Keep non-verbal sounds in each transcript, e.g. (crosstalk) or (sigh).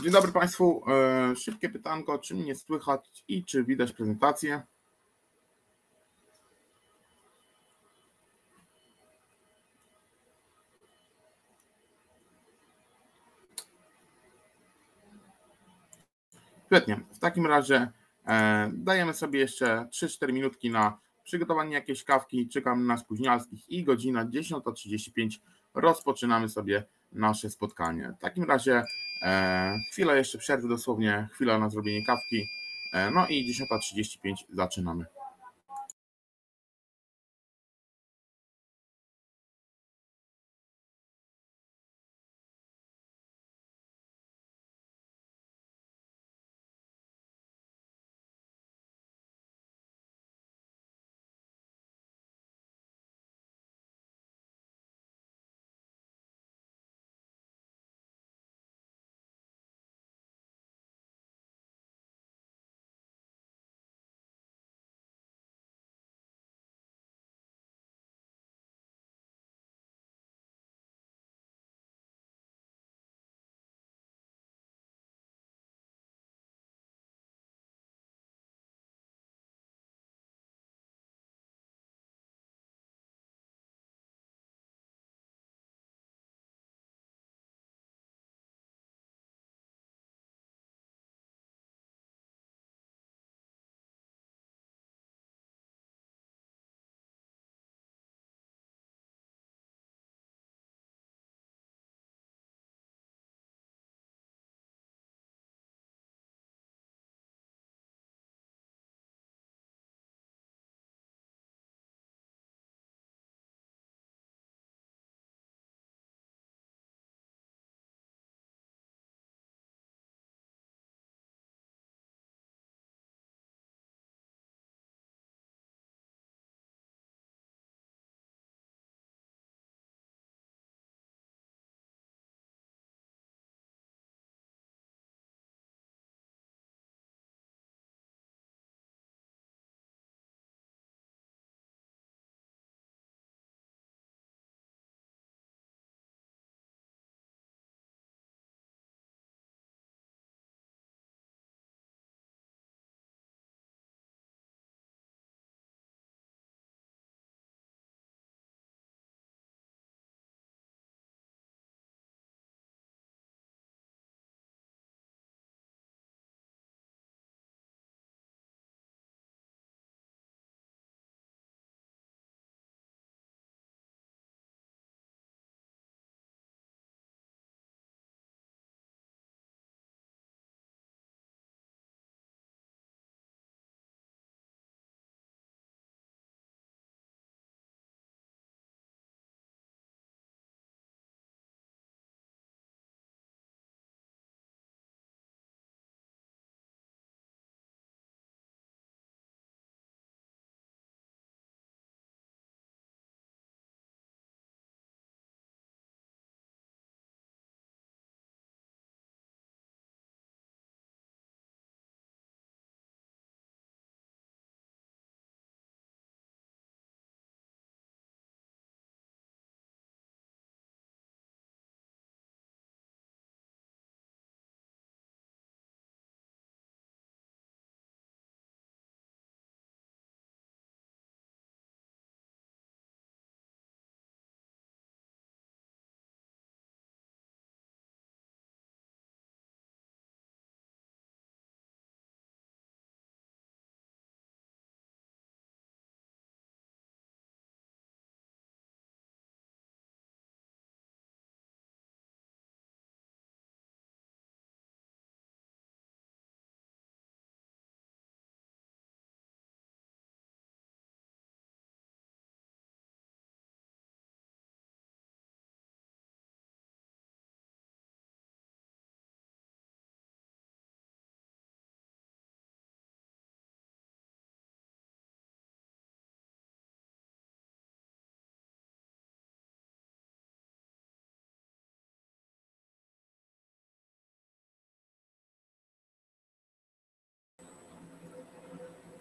Dzień dobry Państwu. E, Szybkie pytanko, czy mnie słychać i czy widać prezentację? Świetnie. W takim razie e, dajemy sobie jeszcze 3-4 minutki na przygotowanie jakiejś kawki. Czekam na spóźnialskich i godzina 10.35 rozpoczynamy sobie nasze spotkanie. W takim razie e, chwilę jeszcze przerwy, dosłownie chwila na zrobienie kawki. E, no i 10.35 zaczynamy.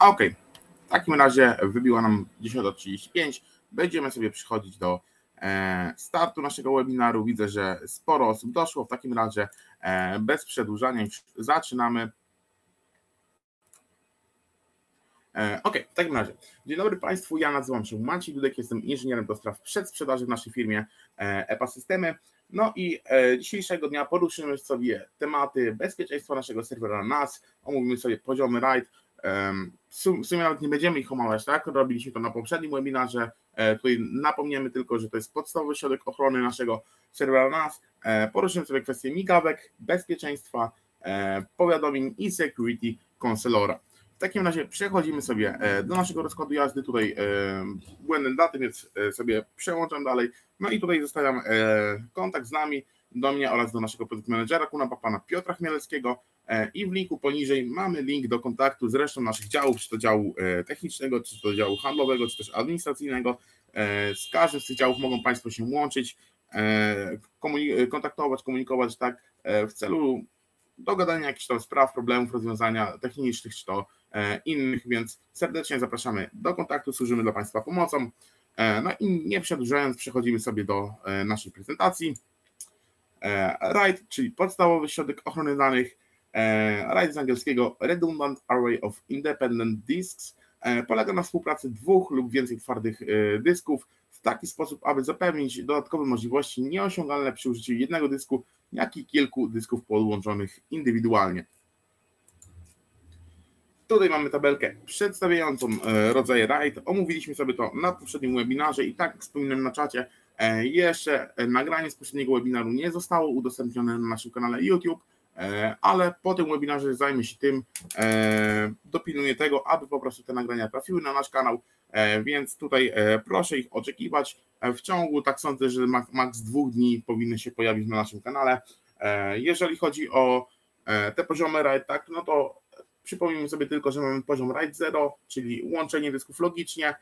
Ok, w takim razie wybiła nam 10.35. Będziemy sobie przychodzić do e, startu naszego webinaru. Widzę, że sporo osób doszło. W takim razie e, bez przedłużania zaczynamy. Ok, w takim razie. Dzień dobry Państwu, ja nazywam się Maciej Dudek, jestem inżynierem do spraw przedsprzedaży w naszej firmie EPA Systemy. No i dzisiejszego dnia poruszymy sobie tematy bezpieczeństwa naszego serwera NAS, omówimy sobie poziomy RAID, w sumie nawet nie będziemy ich omawiać, tak? Robiliśmy to na poprzednim webinarze. E, tutaj napomniemy tylko, że to jest podstawowy środek ochrony naszego serwera NAS. E, poruszymy sobie kwestie migawek, bezpieczeństwa, e, powiadomień i security konselora. W takim razie przechodzimy sobie do naszego rozkładu jazdy. Tutaj błędem daty, więc sobie przełączam dalej. No i tutaj zostawiam kontakt z nami, do mnie oraz do naszego produkt managera, kuna pana Piotra Chmielewskiego. E, I w linku poniżej mamy link do kontaktu z resztą naszych działów, czy to działu e, technicznego, czy to działu handlowego, czy też administracyjnego. E, z każdym z tych działów mogą Państwo się łączyć, kontaktować, komunikować tak w celu dogadania jakichś tam spraw, problemów, rozwiązania technicznych, czy to innych, więc serdecznie zapraszamy do kontaktu, służymy dla Państwa pomocą. No i nie przedłużając, przechodzimy sobie do naszej prezentacji. RAID, czyli podstawowy środek ochrony danych, E, RAID z angielskiego Redundant Array of Independent Disks e, polega na współpracy dwóch lub więcej twardych e, dysków w taki sposób, aby zapewnić dodatkowe możliwości nieosiągalne przy użyciu jednego dysku, jak i kilku dysków podłączonych indywidualnie. Tutaj mamy tabelkę przedstawiającą rodzaje RAID. Omówiliśmy sobie to na poprzednim webinarze i tak jak wspominałem na czacie, jeszcze nagranie z poprzedniego webinaru nie zostało udostępnione na naszym kanale YouTube ale po tym webinarze zajmę się tym, e, dopilnuję tego, aby po prostu te nagrania trafiły na nasz kanał, e, więc tutaj proszę ich oczekiwać. W ciągu, tak sądzę, że maks dwóch dni powinny się pojawić na naszym kanale. Jeżeli chodzi o te poziomy RAID, tak, no to przypomnijmy sobie tylko, że mamy poziom RAID 0, czyli łączenie dysków logicznie.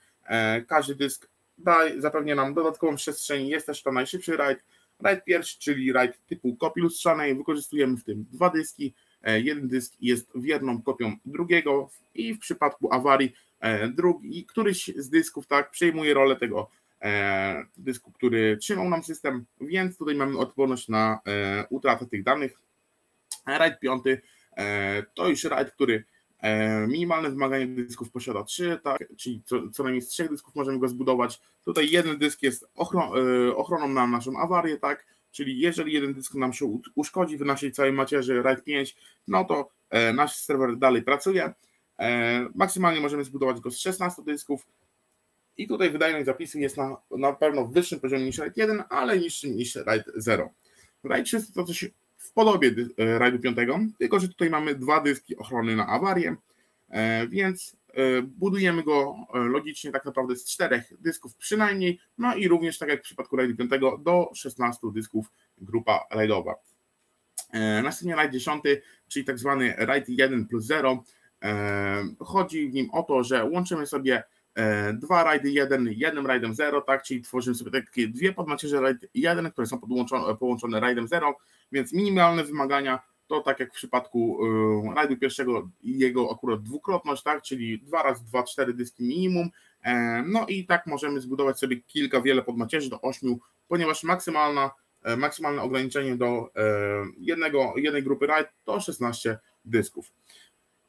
Każdy dysk da, zapewnia nam dodatkową przestrzeń, jest też to najszybszy RAID, RAID pierwszy, czyli RAID typu kopii lustrzanej, wykorzystujemy w tym dwa dyski. E, jeden dysk jest wierną kopią drugiego i w przypadku awarii e, drugi, któryś z dysków tak przejmuje rolę tego e, dysku, który trzymał nam system, więc tutaj mamy odporność na utratę tych danych. RAID piąty to już RAID, który Minimalne wymaganie dysków posiada 3, tak, czyli co, co najmniej z trzech dysków możemy go zbudować. Tutaj jeden dysk jest ochron, e, ochroną na naszą awarię, tak, czyli jeżeli jeden dysk nam się uszkodzi w naszej całej macierzy RAID 5, no to e, nasz serwer dalej pracuje. E, maksymalnie możemy zbudować go z 16 dysków i tutaj wydajność zapisu jest na, na pewno wyższym poziomie niż RAID 1, ale niższym niż RAID 0. RAID 3 to coś w podobie e, rajdu 5, tylko że tutaj mamy dwa dyski ochrony na awarię, e, więc e, budujemy go logicznie tak naprawdę z czterech dysków przynajmniej, no i również tak jak w przypadku rajdu 5 do 16 dysków grupa rajdowa. Następnie rajd 10, czyli tak zwany rajd 1 plus 0. Chodzi w nim o to, że łączymy sobie dwa rajdy 1, jednym rajdem 0, tak, czyli tworzymy sobie takie dwie podmacierze rajd 1, które są połączone rajdem 0, więc minimalne wymagania to tak jak w przypadku y, rajdu pierwszego jego akurat dwukrotność, tak, czyli 2 razy 2, 4 dyski minimum, e, no i tak możemy zbudować sobie kilka, wiele podmacierzy do 8, ponieważ maksymalna, e, maksymalne ograniczenie do jednego, jednej grupy rajd to 16 dysków.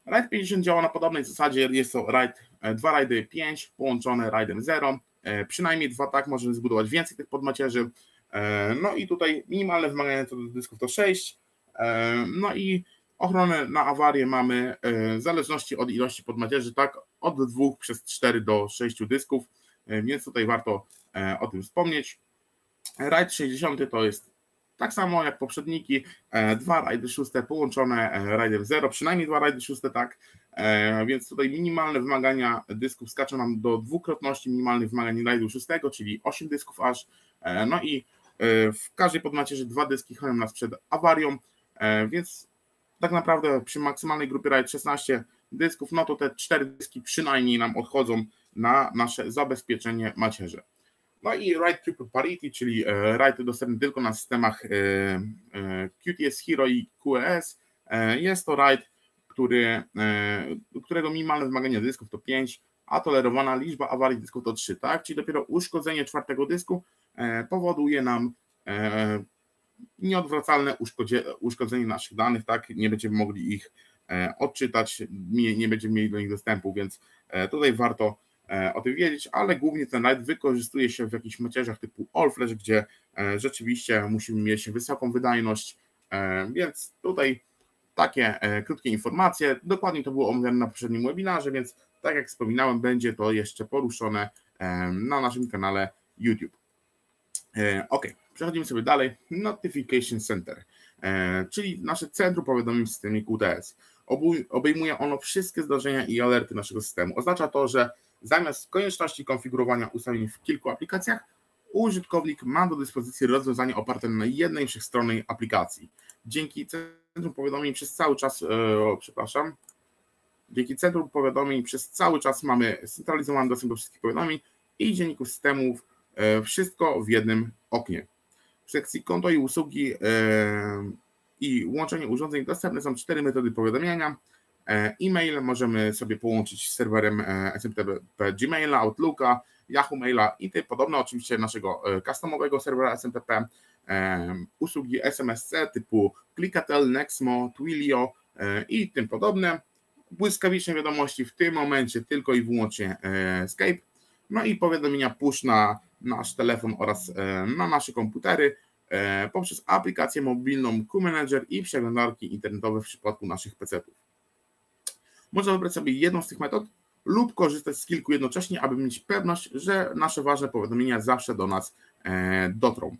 RAID 50 działa na podobnej zasadzie, jest to RAID, e, dwa rajdy 5 połączone RAIDem 0, e, przynajmniej dwa tak, możemy zbudować więcej tych podmacierzy, e, no i tutaj minimalne wymagania co do dysków to 6, no i ochronę na awarię mamy w zależności od ilości podmacierzy, tak, od 2 przez 4 do 6 dysków, więc tutaj warto o tym wspomnieć. RAID 60 to jest tak samo jak poprzedniki, e, dwa rajdy szóste połączone e, rajdem 0, przynajmniej dwa rajdy szóste, tak, e, więc tutaj minimalne wymagania dysków skaczą nam do dwukrotności minimalnych wymagań rajdu szóstego, czyli 8 dysków aż, no i w każdej podmacierzy dwa dyski chronią nas przed awarią, więc tak naprawdę przy maksymalnej grupie rajd 16 dysków, no to te cztery dyski przynajmniej nam odchodzą na nasze zabezpieczenie macierzy. No i Write Triple Parity, czyli e, write dostępny tylko na systemach e, e, QTS Hero i QES. Jest to write, który, którego minimalne wymaganie dysków to 5, a tolerowana liczba awarii dysków to 3, tak? Czyli dopiero uszkodzenie czwartego dysku powoduje nam nieodwracalne uszkodzenie naszych danych, tak? Nie będziemy mogli ich odczytać, nie, będziemy mieli do nich dostępu, więc tutaj warto o tym wiedzieć, ale głównie ten light wykorzystuje się w jakichś macierzach typu All Flash, gdzie rzeczywiście musimy mieć wysoką wydajność, więc tutaj takie krótkie informacje. Dokładnie to było omówione na poprzednim webinarze, więc tak jak wspominałem, będzie to jeszcze poruszone na naszym kanale YouTube. Ok, przechodzimy sobie dalej. Notification Center, czyli nasze centrum powiadomień w systemie QTS. Obejmuje ono wszystkie zdarzenia i alerty naszego systemu. Oznacza to, że zamiast konieczności konfigurowania ustawień w kilku aplikacjach, użytkownik ma do dyspozycji rozwiązanie oparte na jednej wszechstronnej aplikacji. Dzięki centrum powiadomień przez cały czas, e, przepraszam, dzięki centrum powiadomień przez cały czas mamy scentralizowany dostęp do wszystkich powiadomień i dzienników systemów, e, wszystko w jednym oknie. W sekcji konto i usługi e, i łączenie urządzeń dostępne są cztery metody powiadamiania. E-mail możemy sobie połączyć z serwerem SMTP Gmaila, Outlooka, Yahoo Maila i tym podobne, oczywiście naszego e, customowego serwera SMTP. Usługi SMSC typu Clicatel, Nexmo, Twilio i tym podobne. Błyskawiczne wiadomości w tym momencie tylko i wyłącznie Skype. No i powiadomienia push na nasz telefon oraz na nasze komputery poprzez aplikację mobilną Q-Manager i przeglądarki internetowe w przypadku naszych PC-ów. Można wybrać sobie jedną z tych metod lub korzystać z kilku jednocześnie, aby mieć pewność, że nasze ważne powiadomienia zawsze do nas e, dotrą.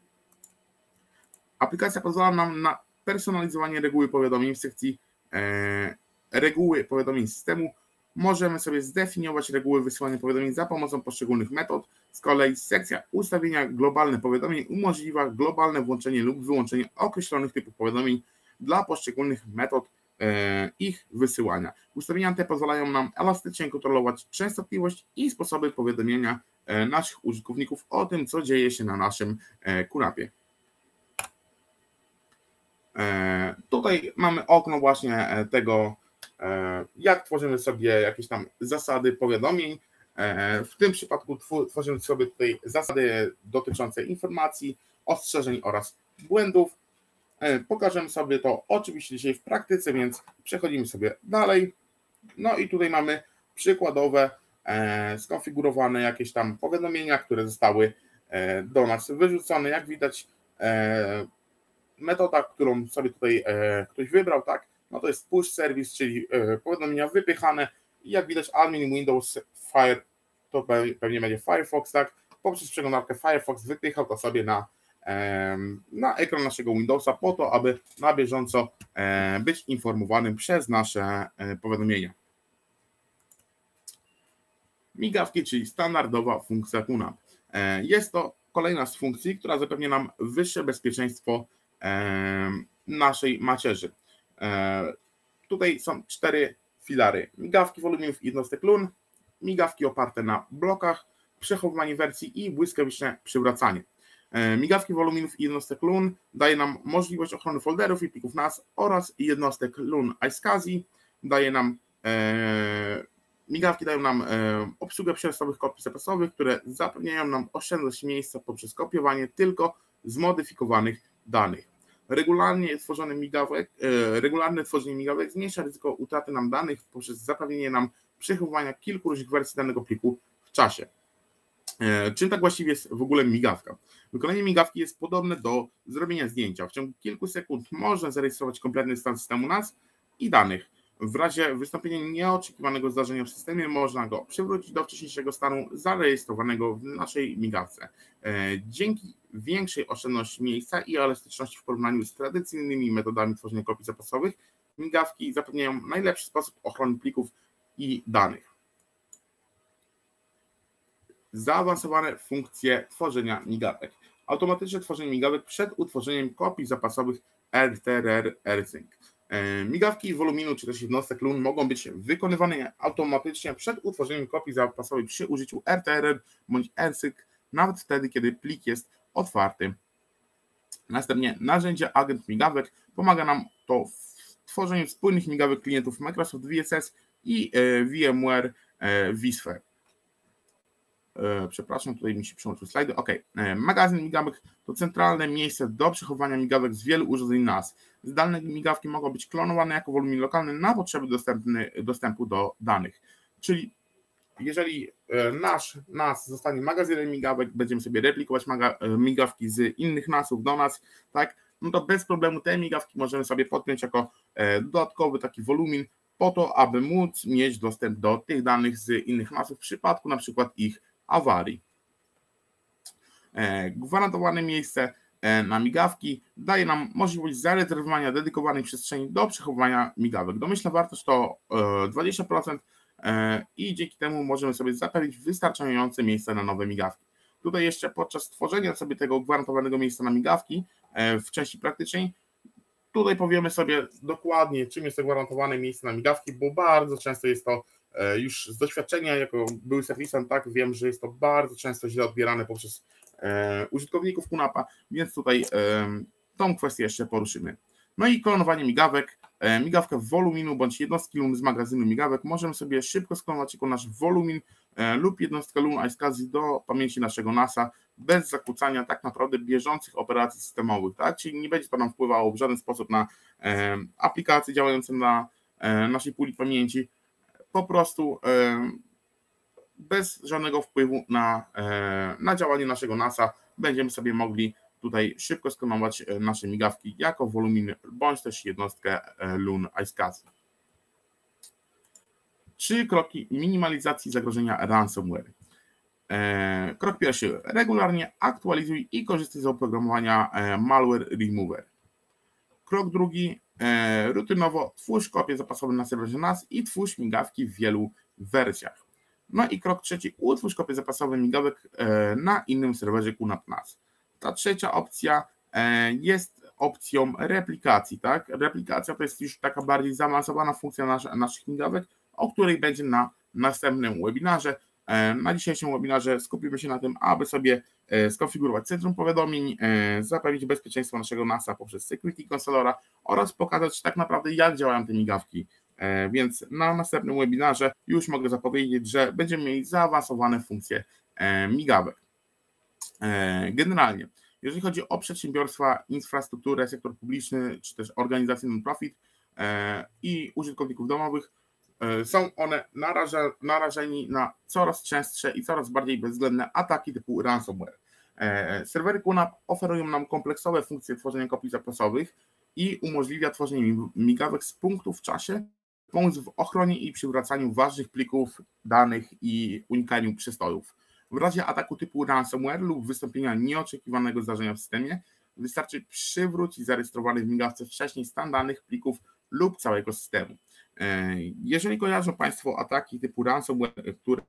Aplikacja pozwala nam na personalizowanie reguły powiadomień w sekcji e, reguły powiadomień systemu. Możemy sobie zdefiniować reguły wysyłania powiadomień za pomocą poszczególnych metod. Z kolei sekcja ustawienia globalne powiadomień umożliwia globalne włączenie lub wyłączenie określonych typów powiadomień dla poszczególnych metod ich wysyłania. Ustawienia te pozwalają nam elastycznie kontrolować częstotliwość i sposoby powiadomienia e, naszych użytkowników o tym, co dzieje się na naszym e, kunapie. Tutaj mamy okno właśnie tego, jak tworzymy sobie jakieś tam zasady powiadomień. W tym przypadku tworzymy sobie tutaj zasady dotyczące informacji, ostrzeżeń oraz błędów. E, pokażemy sobie to oczywiście dzisiaj w praktyce, więc przechodzimy sobie dalej. No i tutaj mamy przykładowe e, skonfigurowane jakieś tam powiadomienia, które zostały e, do nas wyrzucone. Jak widać, metoda, którą sobie tutaj ktoś wybrał, tak, no to jest push service, czyli powiadomienia wypychane. I jak widać, admin Windows Fire, to pewnie będzie Firefox, tak, poprzez przeglądarkę Firefox wypychał to sobie na na ekran naszego Windowsa po to, aby na bieżąco być informowanym przez nasze e, powiadomienia. Migawki, czyli standardowa funkcja QNAP. E, jest to kolejna z funkcji, która zapewnia nam wyższe bezpieczeństwo naszej macierzy. E, tutaj są cztery filary. Migawki woluminów jednostek LUN, migawki oparte na blokach, przechowywanie wersji i błyskawiczne przywracanie. E, migawki woluminów i jednostek LUN daje nam możliwość ochrony folderów i plików NAS oraz jednostek LUN iSCSI. Daje nam e, migawki dają nam e, obsługę przerostowych kopii zapasowych, które zapewniają nam oszczędność miejsca poprzez kopiowanie tylko zmodyfikowanych danych. Regularnie tworzony migawek, e, regularne tworzenie migawek zmniejsza ryzyko utraty nam danych poprzez zapewnienie nam przechowywania kilku różnych wersji danego pliku w czasie. E, czym tak właściwie jest w ogóle migawka? Wykonanie migawki jest podobne do zrobienia zdjęcia. W ciągu kilku sekund można zarejestrować kompletny stan systemu NAS i danych. W razie wystąpienia nieoczekiwanego zdarzenia w systemie można go przywrócić do wcześniejszego stanu zarejestrowanego w naszej migawce. E, dzięki większej oszczędności miejsca i elastyczności w porównaniu z tradycyjnymi metodami tworzenia kopii zapasowych, migawki zapewniają najlepszy sposób ochrony plików i danych zaawansowane funkcje tworzenia migawek. Automatyczne tworzenie migawek przed utworzeniem kopii zapasowych RTRR AirSync. E, migawki woluminu czy też jednostek LUN mogą być wykonywane automatycznie przed utworzeniem kopii zapasowej przy użyciu RTRR bądź AirSync, nawet wtedy, kiedy plik jest otwarty. Następnie narzędzie Agent Migawek pomaga nam to w tworzeniu spójnych migawek klientów Microsoft VSS i VMware vSphere. Przepraszam, tutaj mi się przełączyły slajdy. OK. Magazyn migawek to centralne miejsce do przechowywania migawek z wielu urządzeń NAS. Zdalne migawki mogą być klonowane jako wolumin lokalny na potrzeby dostępny, dostępu do danych. Czyli jeżeli nasz NAS zostanie magazynem migawek, będziemy sobie replikować migawki z innych NASów do nas, tak, no to bez problemu te migawki możemy sobie podpiąć jako dodatkowy taki wolumin po to, aby móc mieć dostęp do tych danych z innych NASów w przypadku na przykład ich awarii. E, gwarantowane miejsce e, na migawki daje nam możliwość zarezerwowania dedykowanej przestrzeni do przechowywania migawek. Domyślna wartość to 20% e, i dzięki temu możemy sobie zapewnić wystarczające miejsce na nowe migawki. Tutaj jeszcze podczas tworzenia sobie tego gwarantowanego miejsca na migawki w części praktycznej Tutaj powiemy sobie dokładnie, czym jest to gwarantowane miejsce na migawki, bo bardzo często jest to już z doświadczenia, jako były serwisem, tak wiem, że jest to bardzo często źle odbierane poprzez e, użytkowników Kunapa, więc tutaj e, tą kwestię jeszcze poruszymy. No i klonowanie migawek. E, migawkę woluminu bądź jednostki LUN z magazynu migawek możemy sobie szybko sklonować jako nasz wolumin e, lub jednostkę LUN iSCSI do pamięci naszego NASA bez zakłócania tak naprawdę bieżących operacji systemowych, tak? Czyli nie będzie to nam wpływało w żaden sposób na e, aplikacje działające na naszej puli pamięci, po prostu bez żadnego wpływu na, na działanie naszego NASA będziemy sobie mogli tutaj szybko skanować e, nasze migawki jako wolumin bądź też jednostkę e, LUN iSCSI. Trzy kroki minimalizacji zagrożenia ransomware. E, krok pierwszy. Regularnie aktualizuj i korzystaj z oprogramowania Malware Remover. Krok drugi. Rutynowo twórz kopie zapasowe na serwerze NAS i twórz migawki w wielu wersjach. No i krok trzeci. Utwórz kopie zapasowe migawek na innym serwerze QNAP NAS. Ta trzecia opcja e, jest opcją replikacji, tak? Replikacja to jest już taka bardziej zaawansowana funkcja nasz, naszych migawek, o której będzie na następnym webinarze. E, na dzisiejszym webinarze skupimy się na tym, aby sobie e, skonfigurować centrum powiadomień, zapewnić bezpieczeństwo naszego NASA poprzez Security Consolera oraz pokazać tak naprawdę jak działają te migawki. Więc na następnym webinarze już mogę zapowiedzieć, że będziemy mieli zaawansowane funkcje migawek. E, generalnie, jeżeli chodzi o przedsiębiorstwa, infrastrukturę, sektor publiczny, czy też organizacje non-profit e, i użytkowników domowych, e, są one narażeni na coraz częstsze i coraz bardziej bezwzględne ataki typu ransomware. Serwery QNAP oferują nam kompleksowe funkcje tworzenia kopii zapasowych i umożliwia tworzenie migawek z punktu w czasie, pomóc w ochronie i przywracaniu ważnych plików, danych i unikaniu przestojów. W razie ataku typu ransomware lub wystąpienia nieoczekiwanego zdarzenia w systemie, wystarczy przywrócić zarejestrowany w migawce wcześniej stan danych, plików lub całego systemu. E, jeżeli kojarzą Państwo ataki typu ransomware, które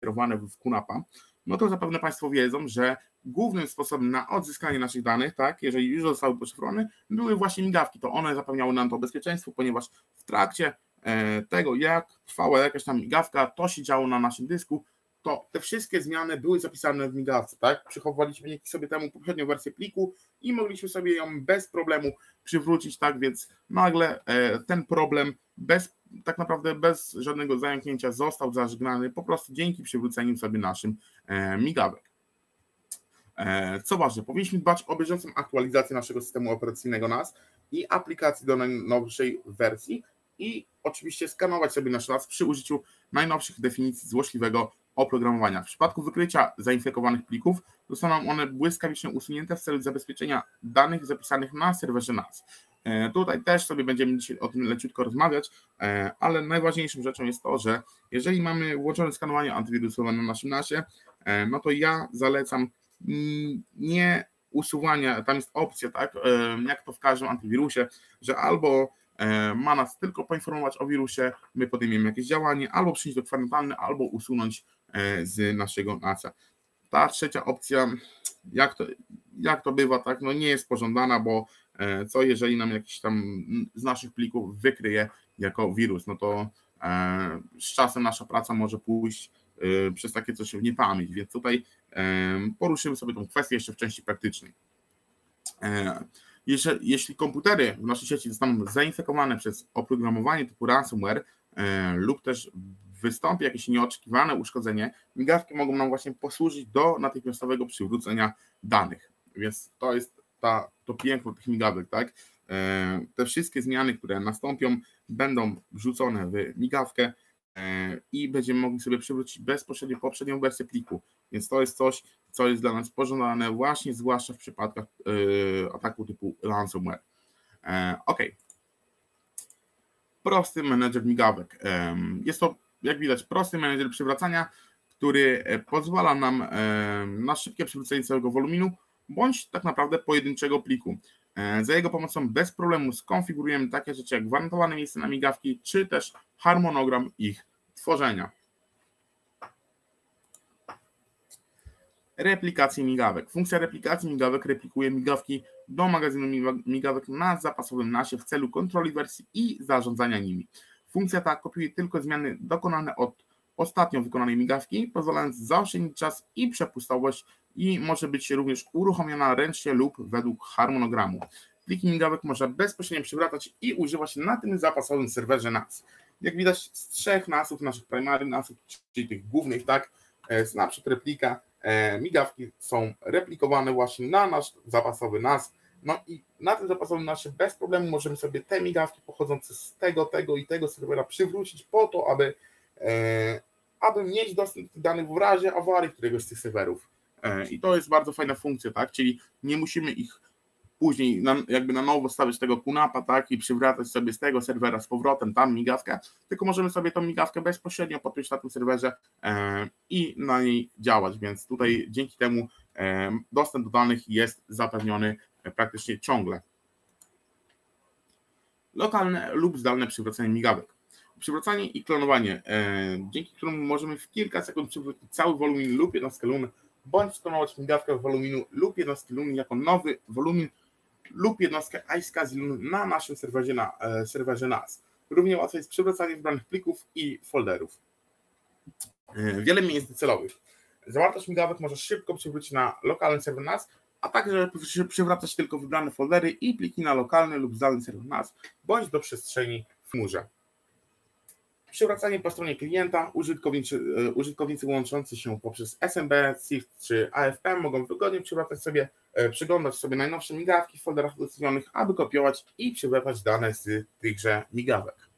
kierowane w QNAPA, no to zapewne Państwo wiedzą, że głównym sposobem na odzyskanie naszych danych, tak, jeżeli już zostały poszyfrowane, były właśnie migawki. To one zapewniały nam to bezpieczeństwo, ponieważ w trakcie e, tego, jak trwała jakaś tam migawka, to się działo na naszym dysku, to te wszystkie zmiany były zapisane w migawce, tak? Przechowaliśmy dzięki sobie temu poprzednią wersję pliku i mogliśmy sobie ją bez problemu przywrócić, tak? Więc nagle e, ten problem bez, tak naprawdę bez żadnego zająknięcia został zażegnany po prostu dzięki przywróceniu sobie naszym e, migawek. E, co ważne, powinniśmy dbać o bieżącą aktualizację naszego systemu operacyjnego NAS i aplikacji do najnowszej wersji i oczywiście skanować sobie nasz NAS przy użyciu najnowszych definicji złośliwego oprogramowania. W przypadku wykrycia zainfekowanych plików zostaną one błyskawicznie usunięte w celu zabezpieczenia danych zapisanych na serwerze NAS. E, tutaj też sobie będziemy dzisiaj o tym leciutko rozmawiać, e, ale najważniejszą rzeczą jest to, że jeżeli mamy włączone skanowanie antywirusowe na naszym NASie, e, no to ja zalecam nie usuwania, tam jest opcja, tak, jak to w każdym antywirusie, że albo ma nas tylko poinformować o wirusie, my podejmiemy jakieś działanie, albo przyjść do kwarantanny, albo usunąć z naszego NASA. Ta trzecia opcja, jak to, jak to bywa, tak, no nie jest pożądana, bo e, co jeżeli nam jakiś tam z naszych plików wykryje jako wirus, no to e, z czasem nasza praca może pójść przez takie coś w niepamięć, więc tutaj poruszymy sobie tą kwestię jeszcze w części praktycznej. Jeśli komputery w naszej sieci zostaną zainfekowane przez oprogramowanie typu ransomware lub też wystąpi jakieś nieoczekiwane uszkodzenie, migawki mogą nam właśnie posłużyć do natychmiastowego przywrócenia danych. Więc to jest ta, to piękno tych migawek, tak? E, te wszystkie zmiany, które nastąpią, będą wrzucone w migawkę e, i będziemy mogli sobie przywrócić bezpośrednio poprzednią wersję pliku. Więc to jest coś, co jest dla nas pożądane właśnie, zwłaszcza w przypadkach e, ataku typu ransomware. Ok. Prosty menedżer migawek. Jest to, jak widać, prosty menedżer przywracania, który pozwala nam na szybkie przywrócenie całego woluminu, bądź tak naprawdę pojedynczego pliku. E, za jego pomocą bez problemu skonfigurujemy takie rzeczy jak gwarantowane miejsce na migawki, czy też harmonogram ich tworzenia. Replikacje migawek. Funkcja replikacji migawek replikuje migawki do magazynu migawek na zapasowym nasie w celu kontroli wersji i zarządzania nimi. Funkcja ta kopiuje tylko zmiany dokonane od ostatnio wykonanej migawki, pozwalając zaoszczędzić czas i przepustowość i może być również uruchomiona ręcznie lub według harmonogramu. Pliki migawek można bezpośrednio przywracać i używać na tym zapasowym serwerze NAS. Jak widać z trzech NASów, naszych primary NASów, czyli tych głównych, tak, e, snapshot replika, e, migawki są replikowane właśnie na nasz zapasowy NAS. No i na tym zapasowym NASie bez problemu możemy sobie te migawki pochodzące z tego, tego i tego serwera przywrócić po to, aby e, aby mieć dostęp do tych danych w razie awarii któregoś z tych serwerów. E, I to jest bardzo fajna funkcja, tak? Czyli nie musimy ich później na, jakby na nowo stawiać tego kunapa, tak? I przywracać sobie z tego serwera z powrotem tam migawkę, tylko możemy sobie tą migawkę bezpośrednio podpiąć na tym serwerze e, i na niej działać. Więc tutaj dzięki temu e, dostęp do danych jest zapewniony praktycznie ciągle. Lokalne lub zdalne przywracanie migawek przywracanie i klonowanie, e, dzięki któremu możemy w kilka sekund przywrócić cały wolumin lub jednostkę luny, bądź sklonować migawkę woluminu lub jednostki luny jako nowy wolumin lub jednostkę iSCSI luny na naszym serwerze, na, e, serwerze NAS. Równie łatwe jest przywracanie wybranych plików i folderów. E, wiele miejsc docelowych. Zawartość migawek może szybko przywrócić na lokalny serwer NAS, a także przywracać tylko wybrane foldery i pliki na lokalny lub zdalny serwer NAS, bądź do przestrzeni w chmurze. Przywracanie po stronie klienta użytkownicy, e, użytkownicy łączący się poprzez SMB, SIFT czy AFP mogą wygodnie przywracać sobie, e, przyglądać sobie najnowsze migawki w folderach udostępnionych, aby kopiować i przywracać dane z tychże migawek.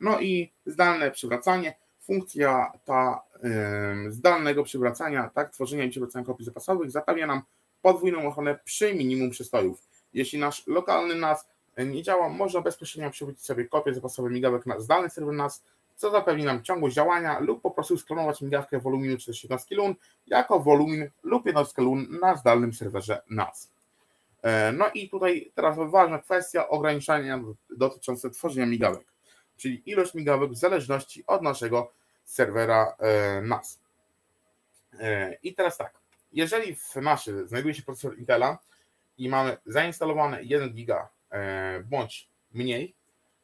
No i zdalne przywracanie, funkcja ta yy, zdalnego przywracania, tak, tworzenia i przywracania kopii zapasowych zapewnia nam podwójną ochronę przy minimum przystojów. Jeśli nasz lokalny NAS nie działa, można bezpośrednio przywrócić sobie kopię zapasowej migawek na zdalny serwer NAS co zapewni nam ciągłość działania lub po prostu sklonować migawkę woluminu 41 LUN jako wolumin lub jednostkę LUN na zdalnym serwerze NAS. E, no i tutaj teraz ważna kwestia ograniczania dotyczące tworzenia migawek, czyli ilość migawek w zależności od naszego serwera e, NAS. E, I teraz tak, jeżeli w naszym znajduje się procesor Intela i mamy zainstalowane 1 giga bądź mniej,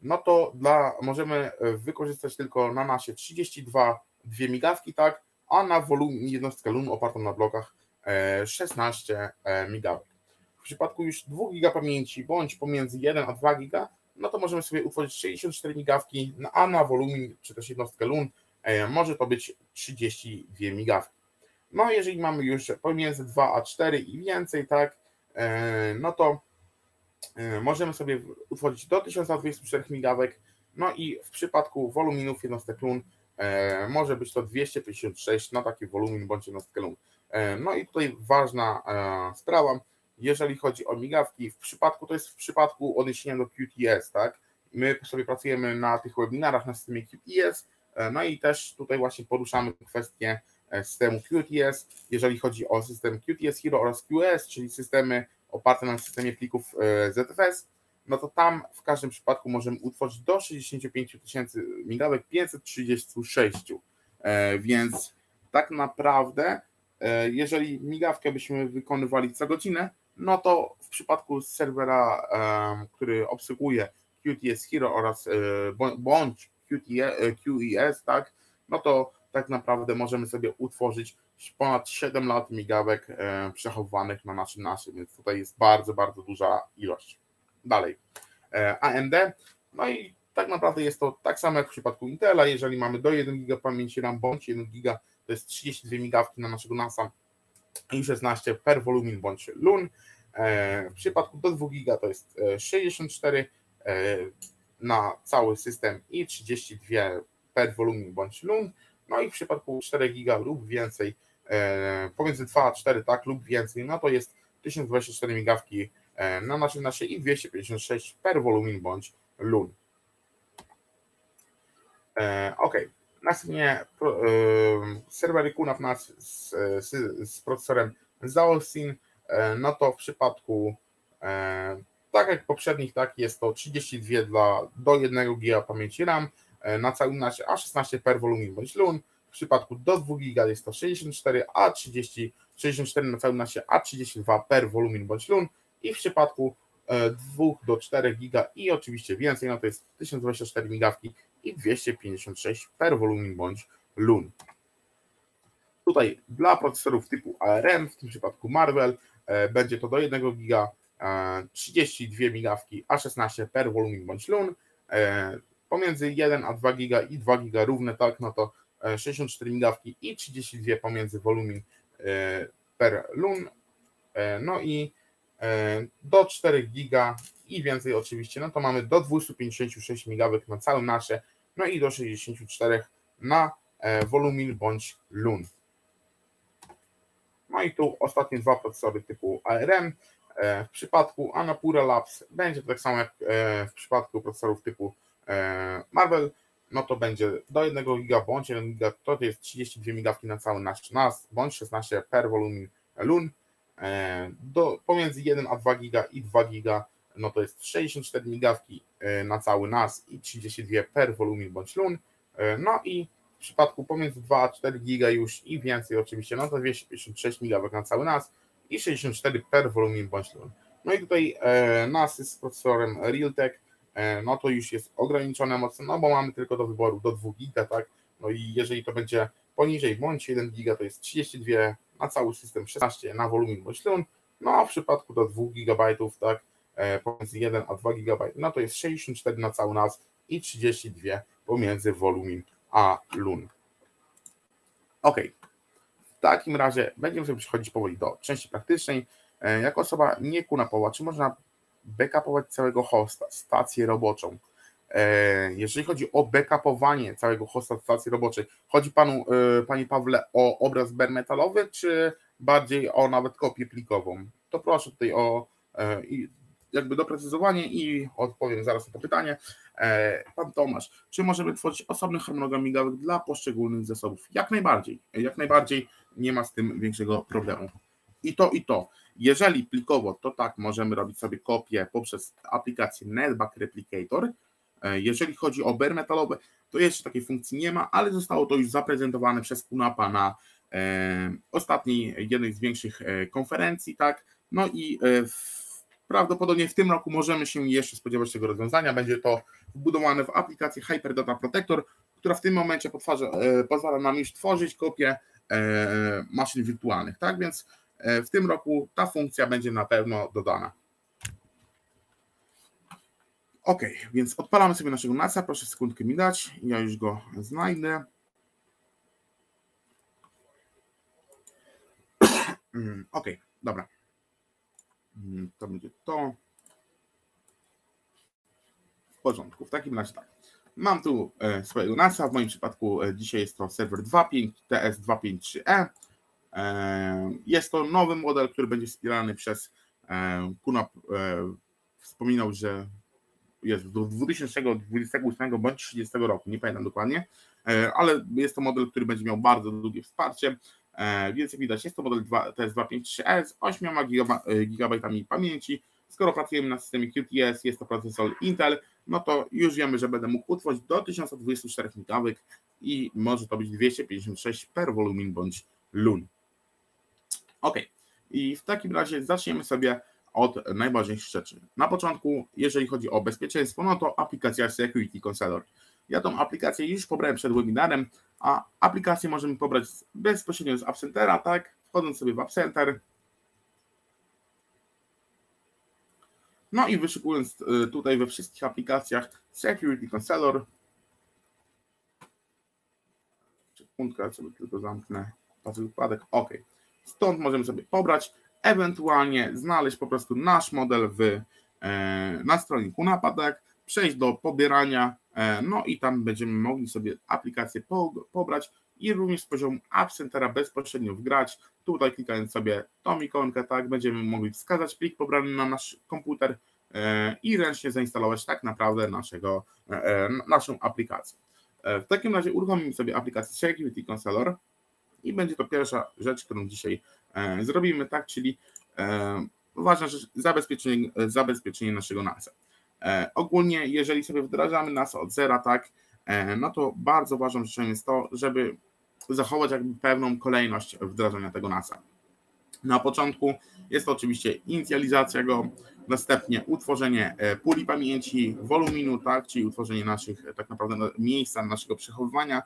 no to dla, możemy e, wykorzystać tylko na nasie 32 dwie migawki, tak, a na wolumin jednostkę LUN opartą na blokach 16 e, e, migawek. W przypadku już 2 giga pamięci bądź pomiędzy 1 a 2 giga, no to możemy sobie utworzyć 64 migawki, a na wolumin czy też jednostkę LUN może to być 32 migawki. No jeżeli mamy już pomiędzy 2 a 4 i więcej, tak, no to E, możemy sobie utworzyć do 1024 migawek, no i w przypadku woluminów jednostek LUN e, może być to 256 na taki wolumin bądź jednostkę LUN. E, no i tutaj ważna sprawa, jeżeli chodzi o migawki, w przypadku, to jest w przypadku odniesienia do QTS, tak? My sobie pracujemy na tych webinarach na systemie QTS, no i też tutaj właśnie poruszamy kwestię systemu QTS, jeżeli chodzi o system QTS Hero oraz QS, czyli systemy oparte na systemie plików e, ZFS, no to tam w każdym przypadku możemy utworzyć do 65 tysięcy migawek 536. E, więc tak naprawdę, e, jeżeli migawkę byśmy wykonywali co godzinę, no to w przypadku serwera, który obsługuje QTS Hero oraz bądź QES, tak, no to tak naprawdę możemy sobie utworzyć ponad 7 lat migawek e, przechowywanych na naszym naszym, więc tutaj jest bardzo, bardzo duża ilość. Dalej. E, AMD, no i tak naprawdę jest to tak samo jak w przypadku Intela, jeżeli mamy do 1 GB pamięci RAM bądź 1 GB, to jest 32 migawki na naszego NASA i 16 per volumin bądź LUN. W przypadku do 2 GB to jest 64 na cały system i 32 per volumin bądź LUN. No i w przypadku 4 GB lub więcej, pomiędzy 2 a 4 tak lub więcej, no to jest 1024 migawki na naszym nasie i 256 per volumin bądź LUN. Ok, następnie serwery QNAP NAS z, z, z procesorem Zaolsin, no to w przypadku tak jak poprzednich, tak jest to 32 dla, do 1 GB pamięci RAM na całym nasie, a 16 per volumin bądź LUN. W przypadku do 2 GB jest to 64, a 30, 64 na całym nasie, a 32 per volumin bądź LUN. I w przypadku 2 do 4 GB i oczywiście więcej, no to jest 1024 migawki i 256 per volumin bądź LUN. Tutaj dla procesorów typu ARM, w tym przypadku Marvel, będzie to do 1 GB 32 migawki a 16 per volumin bądź LUN. Pomiędzy 1 a 2 GB i 2 GB równe, tak, no to 64 migawki i 32 pomiędzy volumin per LUN. No i do 4 GB i więcej oczywiście, no to mamy do 256 migawek na całym nasze, no i do 64 na volumin bądź LUN. No i tu ostatnie dwa procesory typu ARM. W przypadku Anapura Labs będzie to tak samo jak w przypadku procesorów typu Marvel, no to będzie do 1 GB bądź 1 GB, to jest 32 migawki na cały nasz NAS, bądź 16 per volumin LUN. Do, pomiędzy 1 a 2 GB i 2 GB, no to jest 64 migawki na cały NAS i 32 per volumin bądź LUN. No i w przypadku pomiędzy 2 a 4 GB już i więcej oczywiście, no to 256 migawek na cały NAS i 64 per volumin bądź LUN. No i tutaj NAS z procesorem Realtek, no to już jest ograniczone mocno, no bo mamy tylko do wyboru do 2 GB, tak? No i jeżeli to będzie poniżej bądź 1 GB, to jest 32 na cały system, 16 na volumin bądź LUN, no a w przypadku do 2 GB, tak, pomiędzy 1 a 2 GB, no to jest 64 na cały NAS i 32 pomiędzy volumin a LUN. Ok, w takim razie będziemy sobie przechodzić powoli do części praktycznej. Jako osoba nie kunapowa, czy można backupować całego hosta, stację roboczą? Jeżeli chodzi o backupowanie całego hosta stacji roboczej, chodzi panu, panie Pawle, o obraz bare metalowy, czy bardziej o nawet kopię plikową? To proszę tutaj o jakby doprecyzowanie i odpowiem zaraz na to pytanie. Pan Tomasz, czy możemy tworzyć osobny harmonogram migawek dla poszczególnych zasobów? Jak najbardziej, jak najbardziej nie ma z tym większego problemu. I to, i to. Jeżeli plikowo, to tak, możemy robić sobie kopię poprzez aplikację Netback Replicator. Jeżeli chodzi o bare metalowe, to jeszcze takiej funkcji nie ma, ale zostało to już zaprezentowane przez Kunapa na e, ostatniej, jednej z większych konferencji, tak. No i w Prawdopodobnie w tym roku możemy się jeszcze spodziewać tego rozwiązania. Będzie to wbudowane w aplikację Hyperdata Protector, która w tym momencie pozwala nam już tworzyć kopie maszyn wirtualnych. Tak więc w tym roku ta funkcja będzie na pewno dodana. Ok, więc odpalamy sobie naszego NASA. Proszę sekundkę mi dać. Ja już go znajdę. (clears throat) Ok, dobra. To będzie to. W porządku. W takim razie tak. Mam tu swojego NASA. W moim przypadku dzisiaj jest to serwer 2.5 TS253E. Jest to nowy model, który będzie wspierany przez Kunap. Wspominał, że jest do 2028 bądź 30 roku, nie pamiętam dokładnie, ale jest to model, który będzie miał bardzo długie wsparcie. Więc jak widać, jest to model 2, TS253E z 8 GB pamięci. Skoro pracujemy na systemie QTS, jest to procesor Intel, no to już wiemy, że będę mógł utworzyć do 1024 migawek i może to być 256 per volumin bądź LUN. Ok, i w takim razie zaczniemy sobie od najważniejszych rzeczy. Na początku, jeżeli chodzi o bezpieczeństwo, no to aplikacja Security Counselor. Ja tą aplikację już pobrałem przed webinarem, a aplikację możemy pobrać bezpośrednio z App Centera, tak? Wchodząc sobie w App Center. No i wyszukując y, tutaj we wszystkich aplikacjach Security Counselor, sekundkę sobie tylko zamknę patrz wypadek, ok. Stąd możemy sobie pobrać, ewentualnie znaleźć po prostu nasz model w, e, na stronie Kunapadek, przejść do pobierania, e, no i tam będziemy mogli sobie aplikację po, pobrać i również z poziomu Absentera bezpośrednio wgrać. Tutaj klikając sobie tą ikonkę, tak, będziemy mogli wskazać plik pobrany na nasz komputer e, i ręcznie zainstalować tak naprawdę naszego, naszą aplikację. W takim razie uruchomimy sobie aplikację Security Counselor i będzie to pierwsza rzecz, którą dzisiaj zrobimy, tak, czyli ważna rzecz, zabezpieczenie, zabezpieczenie naszego NASa. Ogólnie, jeżeli sobie wdrażamy nas od zera, tak, no to bardzo ważną rzeczą jest to, żeby zachować jakby pewną kolejność wdrażania tego NASA. Na początku jest to oczywiście inicjalizacja go, następnie utworzenie e, puli pamięci, woluminu, tak, czyli utworzenie naszych e, tak naprawdę miejsca naszego przechowywania,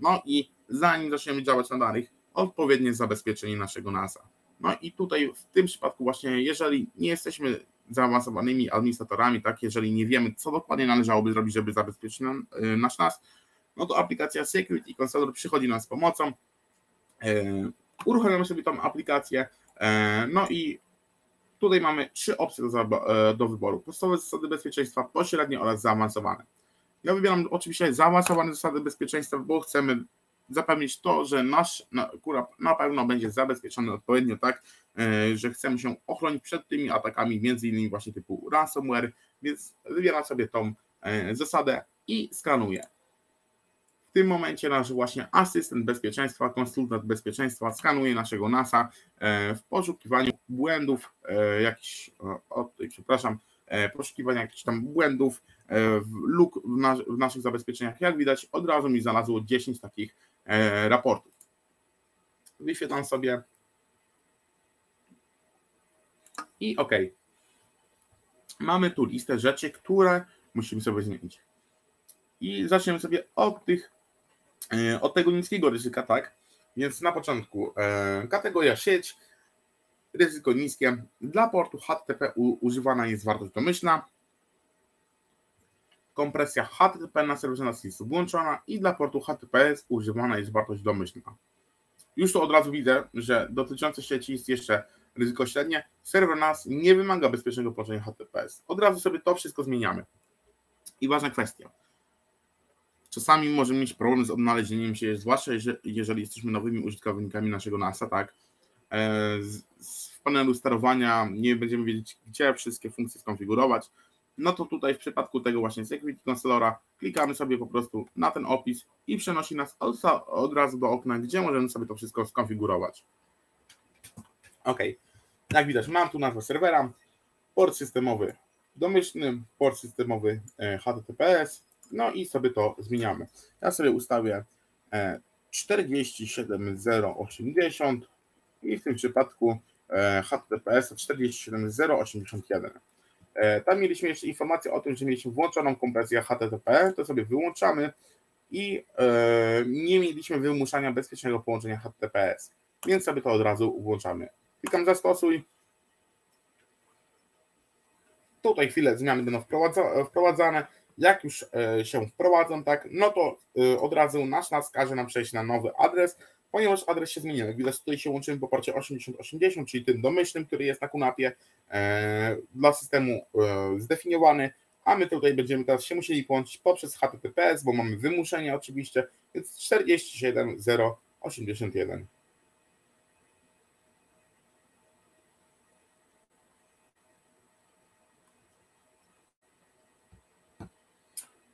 no i zanim zaczniemy działać na danych, odpowiednie zabezpieczenie naszego NASA. No i tutaj w tym przypadku właśnie, jeżeli nie jesteśmy zaawansowanymi administratorami, tak, jeżeli nie wiemy, co dokładnie należałoby zrobić, żeby zabezpieczyć e, nasz NAS, no to aplikacja Security Consultor przychodzi nam z pomocą. E, uruchamiamy sobie tą aplikację, e, no i tutaj mamy trzy opcje do, e, do wyboru. Podstawowe zasady bezpieczeństwa, pośrednie oraz zaawansowane. Ja wybieram oczywiście zaawansowane zasady bezpieczeństwa, bo chcemy zapewnić to, że nasz kura na pewno będzie zabezpieczony odpowiednio tak, że chcemy się ochronić przed tymi atakami, między innymi właśnie typu ransomware, więc wybieram sobie tą zasadę i skanuję. Tym momencie nasz właśnie asystent bezpieczeństwa, konsultant bezpieczeństwa skanuje naszego NASA e, w poszukiwaniu błędów, e, jakichś, przepraszam, e, poszukiwania jakichś tam błędów, luk w, nas, w naszych zabezpieczeniach. Jak widać, od razu mi znalazło 10 takich raportów. Wyświetlam sobie i OK. Mamy tu listę rzeczy, które musimy sobie zmienić. I zaczniemy sobie od tych E, od tego niskiego ryzyka, tak? Więc na początku e, kategoria sieć, ryzyko niskie. Dla portu HTTP używana jest wartość domyślna. Kompresja HTTP na serwerze NAS jest włączona i dla portu HTTPS używana jest wartość domyślna. Już to od razu widzę, że dotyczące sieci jest jeszcze ryzyko średnie. Serwer NAS nie wymaga bezpiecznego połączenia HTTPS. Od razu sobie to wszystko zmieniamy. I ważna kwestia Czasami możemy mieć problem z odnalezieniem się, zwłaszcza jeżeli jesteśmy nowymi użytkownikami naszego NASA, tak? E, w panelu sterowania nie będziemy wiedzieć, gdzie wszystkie funkcje skonfigurować. No to tutaj w przypadku tego właśnie Security Consulora klikamy sobie po prostu na ten opis i przenosi nas od razu do okna, gdzie możemy sobie to wszystko skonfigurować. Ok, jak widać, mam tu nazwę serwera, port systemowy domyślny, port systemowy e, HTTPS, no i sobie to zmieniamy. Ja sobie ustawię 47080 i w tym przypadku e, HTTPS 47081. E, tam mieliśmy jeszcze informację o tym, że mieliśmy włączoną kompresję HTTP, to sobie wyłączamy i e, nie mieliśmy wymuszania bezpiecznego połączenia HTTPS, więc sobie to od razu włączamy. Klikam zastosuj. Tutaj chwilę zmiany będą wprowadzane. Jak już się wprowadzą, tak, no to od razu nasz nas każe nam przejść na nowy adres, ponieważ adres się zmienił. Jak widać, tutaj się łączymy po porcie 8080, czyli tym domyślnym, który jest na kunapie e, dla systemu zdefiniowany, a my tutaj będziemy teraz się musieli połączyć poprzez HTTPS, bo mamy wymuszenie oczywiście, więc 47081.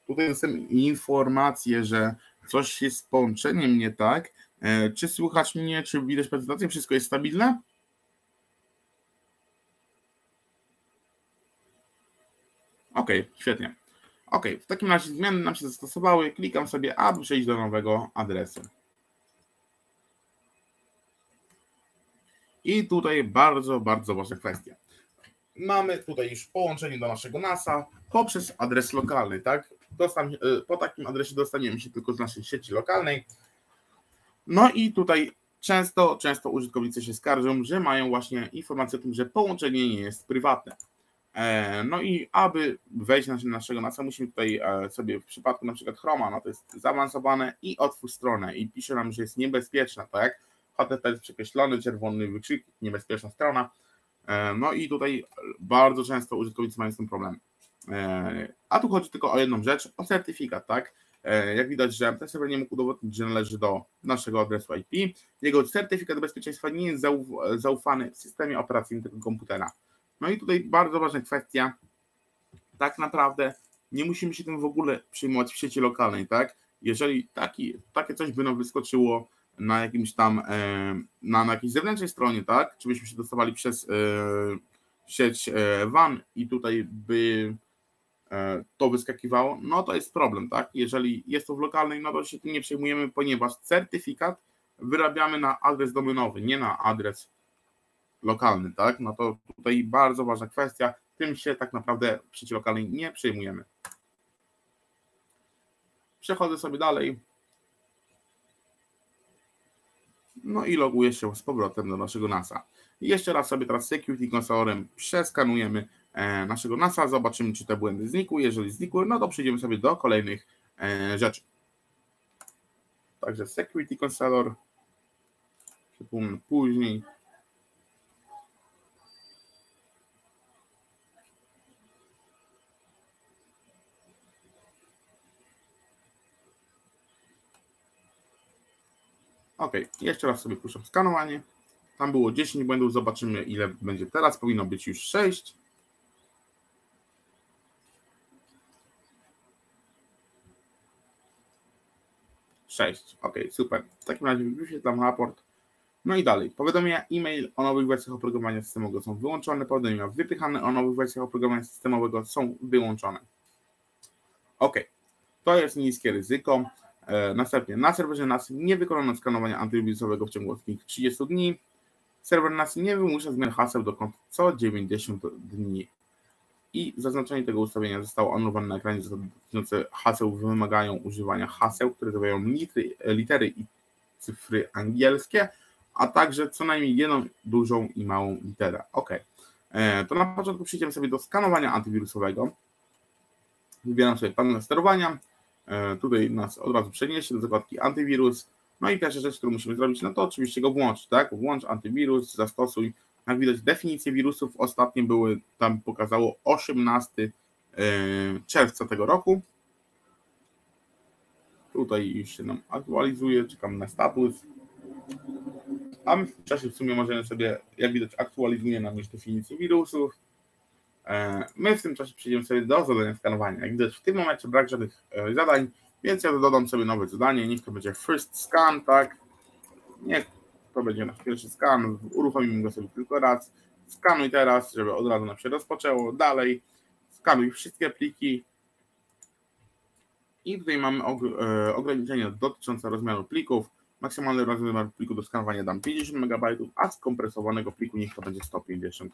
Tutaj dostałem informację, że coś jest z połączeniem nie tak. E, czy słychać mnie, czy widać prezentację? Wszystko jest stabilne? Ok, świetnie. Ok, w takim razie zmiany nam się zastosowały. Klikam sobie, aby przejść do nowego adresu. I tutaj bardzo, bardzo ważna kwestia. Mamy tutaj już połączenie do naszego NASA poprzez adres lokalny, tak? Y, po takim adresie dostaniemy się tylko z naszej sieci lokalnej. No i tutaj często, często użytkownicy się skarżą, że mają właśnie informację o tym, że połączenie nie jest prywatne. E, no i aby wejść na naszego NASA, musimy tutaj e, sobie w przypadku na przykład Chroma, no to jest zaawansowane i otwórz stronę i pisze nam, że jest niebezpieczna, tak? HTTP jest przekreślony, czerwony wykrzyk, niebezpieczna strona. E, no i tutaj bardzo często użytkownicy mają z tym problem. A tu chodzi tylko o jedną rzecz, o certyfikat, tak? Jak widać, że ten serwer nie mógł udowodnić, że należy do naszego adresu IP. Jego certyfikat bezpieczeństwa nie jest zaufany w systemie operacyjnym tego komputera. No i tutaj bardzo ważna kwestia, tak naprawdę nie musimy się tym w ogóle przejmować w sieci lokalnej, tak? Jeżeli taki, takie coś by nam wyskoczyło na jakimś tam, e, na, na jakiejś zewnętrznej stronie, tak? Czy byśmy się dostawali przez e, sieć e, WAN i tutaj by to wyskakiwało, no to jest problem, tak? Jeżeli jest to w lokalnej, no to się tym nie przejmujemy, ponieważ certyfikat wyrabiamy na adres domenowy, nie na adres lokalny, tak? No to tutaj bardzo ważna kwestia, tym się tak naprawdę w sieci lokalnej nie przejmujemy. Przechodzę sobie dalej. No i loguję się z powrotem do naszego NASA. Jeszcze raz sobie teraz Security Consolem przeskanujemy e, naszego NASA, zobaczymy czy te błędy znikły. Jeżeli znikły, no to przejdziemy sobie do kolejnych e, rzeczy. Także Security Consolor, później, Ok, jeszcze raz sobie puszczam skanowanie. Tam było 10 błędów, zobaczymy ile będzie teraz. Powinno być już 6. Sześć. Ok, super. W takim razie wyświetlam raport. No i dalej. Powiadomienia e-mail o nowych wersjach oprogramowania systemowego są wyłączone. Powiadomienia wypychane o nowych wersjach oprogramowania systemowego są wyłączone. Ok. To jest niskie ryzyko. E, następnie na serwerze NAS nie wykonano skanowania antywirusowego w ciągu ostatnich 30 dni. Serwer NAS nie wymusza zmian haseł do kont co 90 dni. I zaznaczenie tego ustawienia zostało anulowane na ekranie dotyczące haseł wymagają używania haseł, które zawierają litery, litery i cyfry angielskie, a także co najmniej jedną dużą i małą literę. OK. E, to na początku przejdziemy sobie do skanowania antywirusowego. Wybieram sobie panel sterowania, E, tutaj nas od razu przeniesie do zakładki antywirus. No i pierwsza rzecz, którą musimy zrobić, no to oczywiście go włączyć, tak? Włącz antywirus, zastosuj. Jak widać, definicje wirusów ostatnie były, tam pokazało 18 e, czerwca tego roku. Tutaj już się nam aktualizuje, czekam na status. A w czasie w sumie możemy sobie, jak widać, aktualizuje nam już definicję wirusów. E, my w tym czasie przejdziemy sobie do zadania skanowania. Jak widać w tym momencie brak żadnych e, zadań, więc ja dodam sobie nowe zadanie, niech to będzie first scan, tak? Niech to będzie nasz pierwszy scan, uruchomimy go sobie tylko raz. Skanuj teraz, żeby od razu nam się rozpoczęło. Dalej, skanuj wszystkie pliki. I tutaj mamy e, ograniczenia dotyczące rozmiaru plików. Maksymalny rozmiar pliku do skanowania dam 50 MB, a skompresowanego pliku niech to będzie 150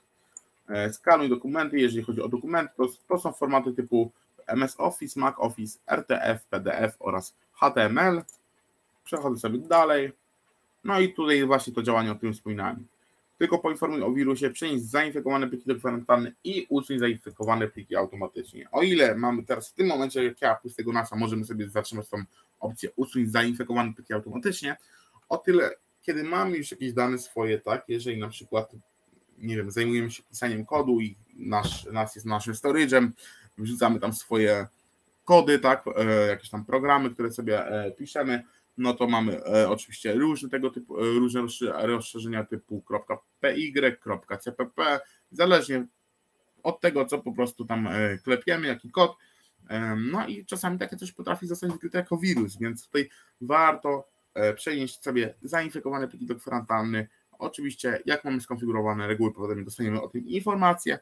E, skanuj dokumenty. Jeżeli chodzi o dokumenty, to, to są formaty typu MS Office, Mac Office, RTF, PDF oraz HTML. Przechodzę sobie dalej. No i tutaj właśnie to działanie, o którym wspominałem. Tylko poinformuj o wirusie, przenieś zainfekowane pliki do kwarantanny i usuń zainfekowane pliki automatycznie. O ile mamy teraz w tym momencie, jak ja pustego NASA, możemy sobie zatrzymać tą opcję usuń zainfekowane pliki automatycznie, o tyle, kiedy mamy już jakieś dane swoje, tak, jeżeli na przykład nie wiem, zajmujemy się pisaniem kodu i nasz, nas jest naszym storage'em, wrzucamy tam swoje kody, tak, e, jakieś tam programy, które sobie e, piszemy, no to mamy e, oczywiście różne tego typu, różne rozszerzenia typu .py, .cpp, zależnie od tego, co po prostu tam klepiemy, jaki kod, no i czasami takie coś potrafi zostać wykryte jako wirus, więc tutaj warto przenieść sobie zainfekowane pliki do kwarantanny, Oczywiście, jak mamy skonfigurowane reguły powiadomień, dostaniemy o tym informację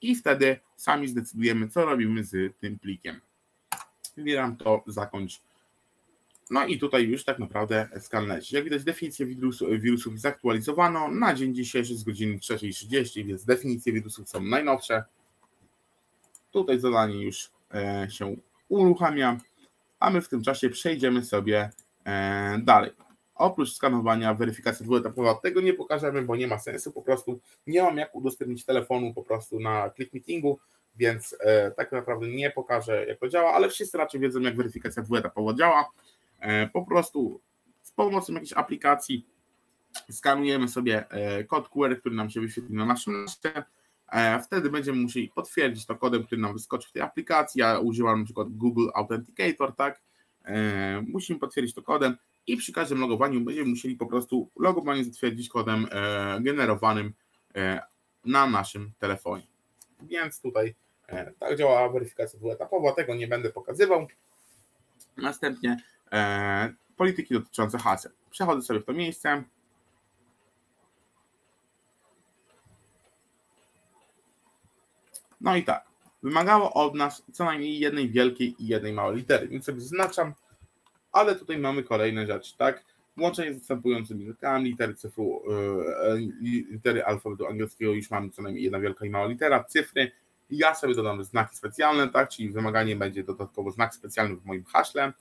i wtedy sami zdecydujemy, co robimy z tym plikiem. Wybieram to, zakończ. No i tutaj już tak naprawdę skan leci. Jak widać, definicję wirusu, wirusów zaktualizowano na dzień dzisiejszy z godziny 3.30, więc definicje wirusów są najnowsze. Tutaj zadanie już e, się uruchamia, a my w tym czasie przejdziemy sobie e, dalej. Oprócz skanowania weryfikacji dwuetapowa, tego nie pokażemy, bo nie ma sensu, po prostu nie mam jak udostępnić telefonu po prostu na click meetingu, więc e, tak naprawdę nie pokażę jak to działa, ale wszyscy raczej wiedzą jak weryfikacja dwuetapowa działa. E, po prostu z pomocą jakiejś aplikacji skanujemy sobie e, kod QR, który nam się wyświetli na naszym liście, e, wtedy będziemy musieli potwierdzić to kodem, który nam wyskoczy w tej aplikacji. Ja używam na przykład Google Authenticator, tak? Musimy potwierdzić to kodem i przy każdym logowaniu będziemy musieli po prostu logowanie zatwierdzić kodem generowanym na naszym telefonie. Więc tutaj tak działa weryfikacja dwuetapowa, tego nie będę pokazywał. Następnie polityki dotyczące haseł. Przechodzę sobie w to miejsce. No i tak, wymagało od nas co najmniej jednej wielkiej i jednej małej litery, więc sobie zaznaczam, ale tutaj mamy kolejne rzeczy, tak? Łączenie z następującymi literami, litery cyfru, yy, litery alfabetu angielskiego już mamy co najmniej jedna wielka i mała litera, cyfry, ja sobie dodam znaki specjalne, tak, czyli wymaganie będzie dodatkowo znak specjalny w moim haśle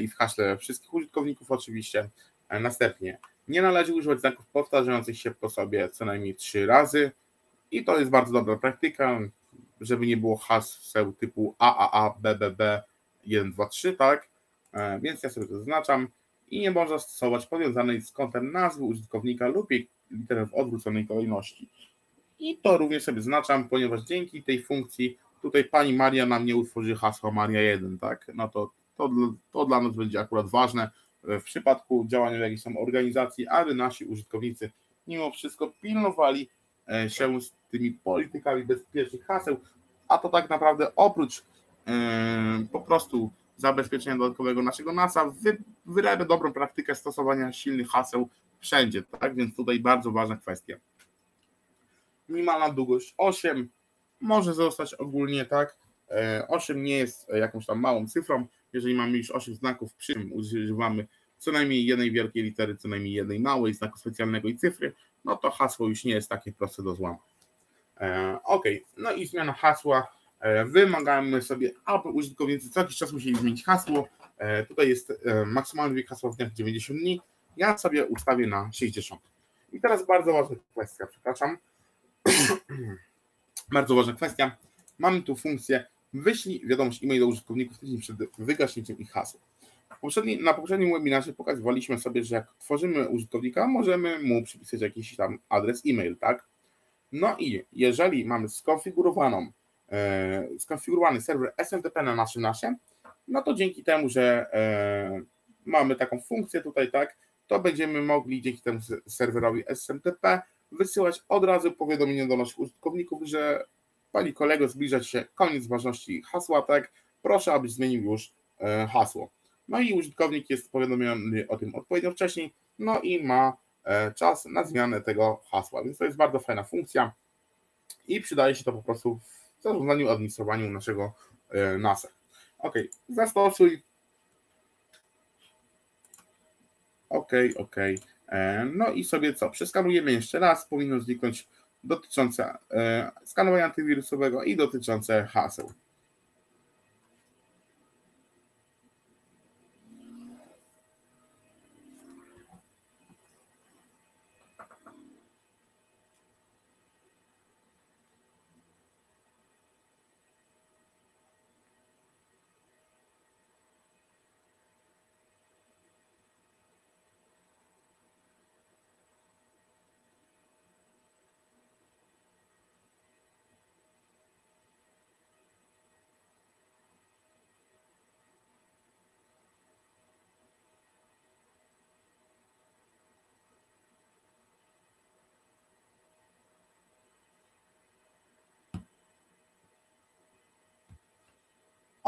i w haśle wszystkich użytkowników oczywiście. Yy, następnie nie należy używać znaków powtarzających się po sobie co najmniej trzy razy i to jest bardzo dobra praktyka żeby nie było haseł typu AAA, BBB, 1, 2, 3, tak? E, więc ja sobie to zaznaczam i nie można stosować powiązanej z kontem nazwy użytkownika lub jej litery w odwróconej kolejności. I to również sobie zaznaczam, ponieważ dzięki tej funkcji tutaj pani Maria nam nie utworzy hasła Maria 1, tak? No to, to, to dla nas będzie akurat ważne w przypadku działania jakiejś tam organizacji, aby nasi użytkownicy mimo wszystko pilnowali e, się z tymi politykami bezpiecznych haseł, a to tak naprawdę oprócz yy, po prostu zabezpieczenia dodatkowego naszego NASA wy, wyrabia dobrą praktykę stosowania silnych haseł wszędzie, tak? Więc tutaj bardzo ważna kwestia. Minimalna długość 8 może zostać ogólnie tak. 8 yy, nie jest jakąś tam małą cyfrą. Jeżeli mamy już 8 znaków, przy tym używamy co najmniej jednej wielkiej litery, co najmniej jednej małej, znaku specjalnego i cyfry, no to hasło już nie jest takie proste do złamania. E, ok, no i zmiana hasła. E, wymagamy sobie, aby użytkownicy co jakiś czas musieli zmienić hasło. E, tutaj jest maksymalny wiek hasła w dniach 90 dni. Ja sobie ustawię na 60. I teraz bardzo ważna kwestia, przepraszam. (clears throat) bardzo ważna kwestia. Mamy tu funkcję wyślij wiadomość e-mail do użytkowników tydzień przed wygaśnięciem ich hasła. na poprzednim webinarze pokazywaliśmy sobie, że jak tworzymy użytkownika, możemy mu przypisać jakiś tam adres e-mail, tak? No i jeżeli mamy skonfigurowaną, e, skonfigurowany serwer SMTP na naszym nasie, no to dzięki temu, że e, mamy taką funkcję tutaj, tak, to będziemy mogli dzięki temu serwerowi SMTP wysyłać od razu powiadomienie do naszych użytkowników, że Pani kolego, zbliża się koniec ważności hasła, tak, proszę, abyś zmienił już e, hasło. No i użytkownik jest powiadomiony o tym odpowiednio wcześniej, no i ma E, czas na zmianę tego hasła. Więc to jest bardzo fajna funkcja i przydaje się to po prostu w zarządzaniu, administrowaniu naszego e, NASA. Ok, zastosuj. Ok, ok. No i sobie co? Przeskanujemy jeszcze raz. Powinno zniknąć dotyczące skanowania antywirusowego i dotyczące haseł.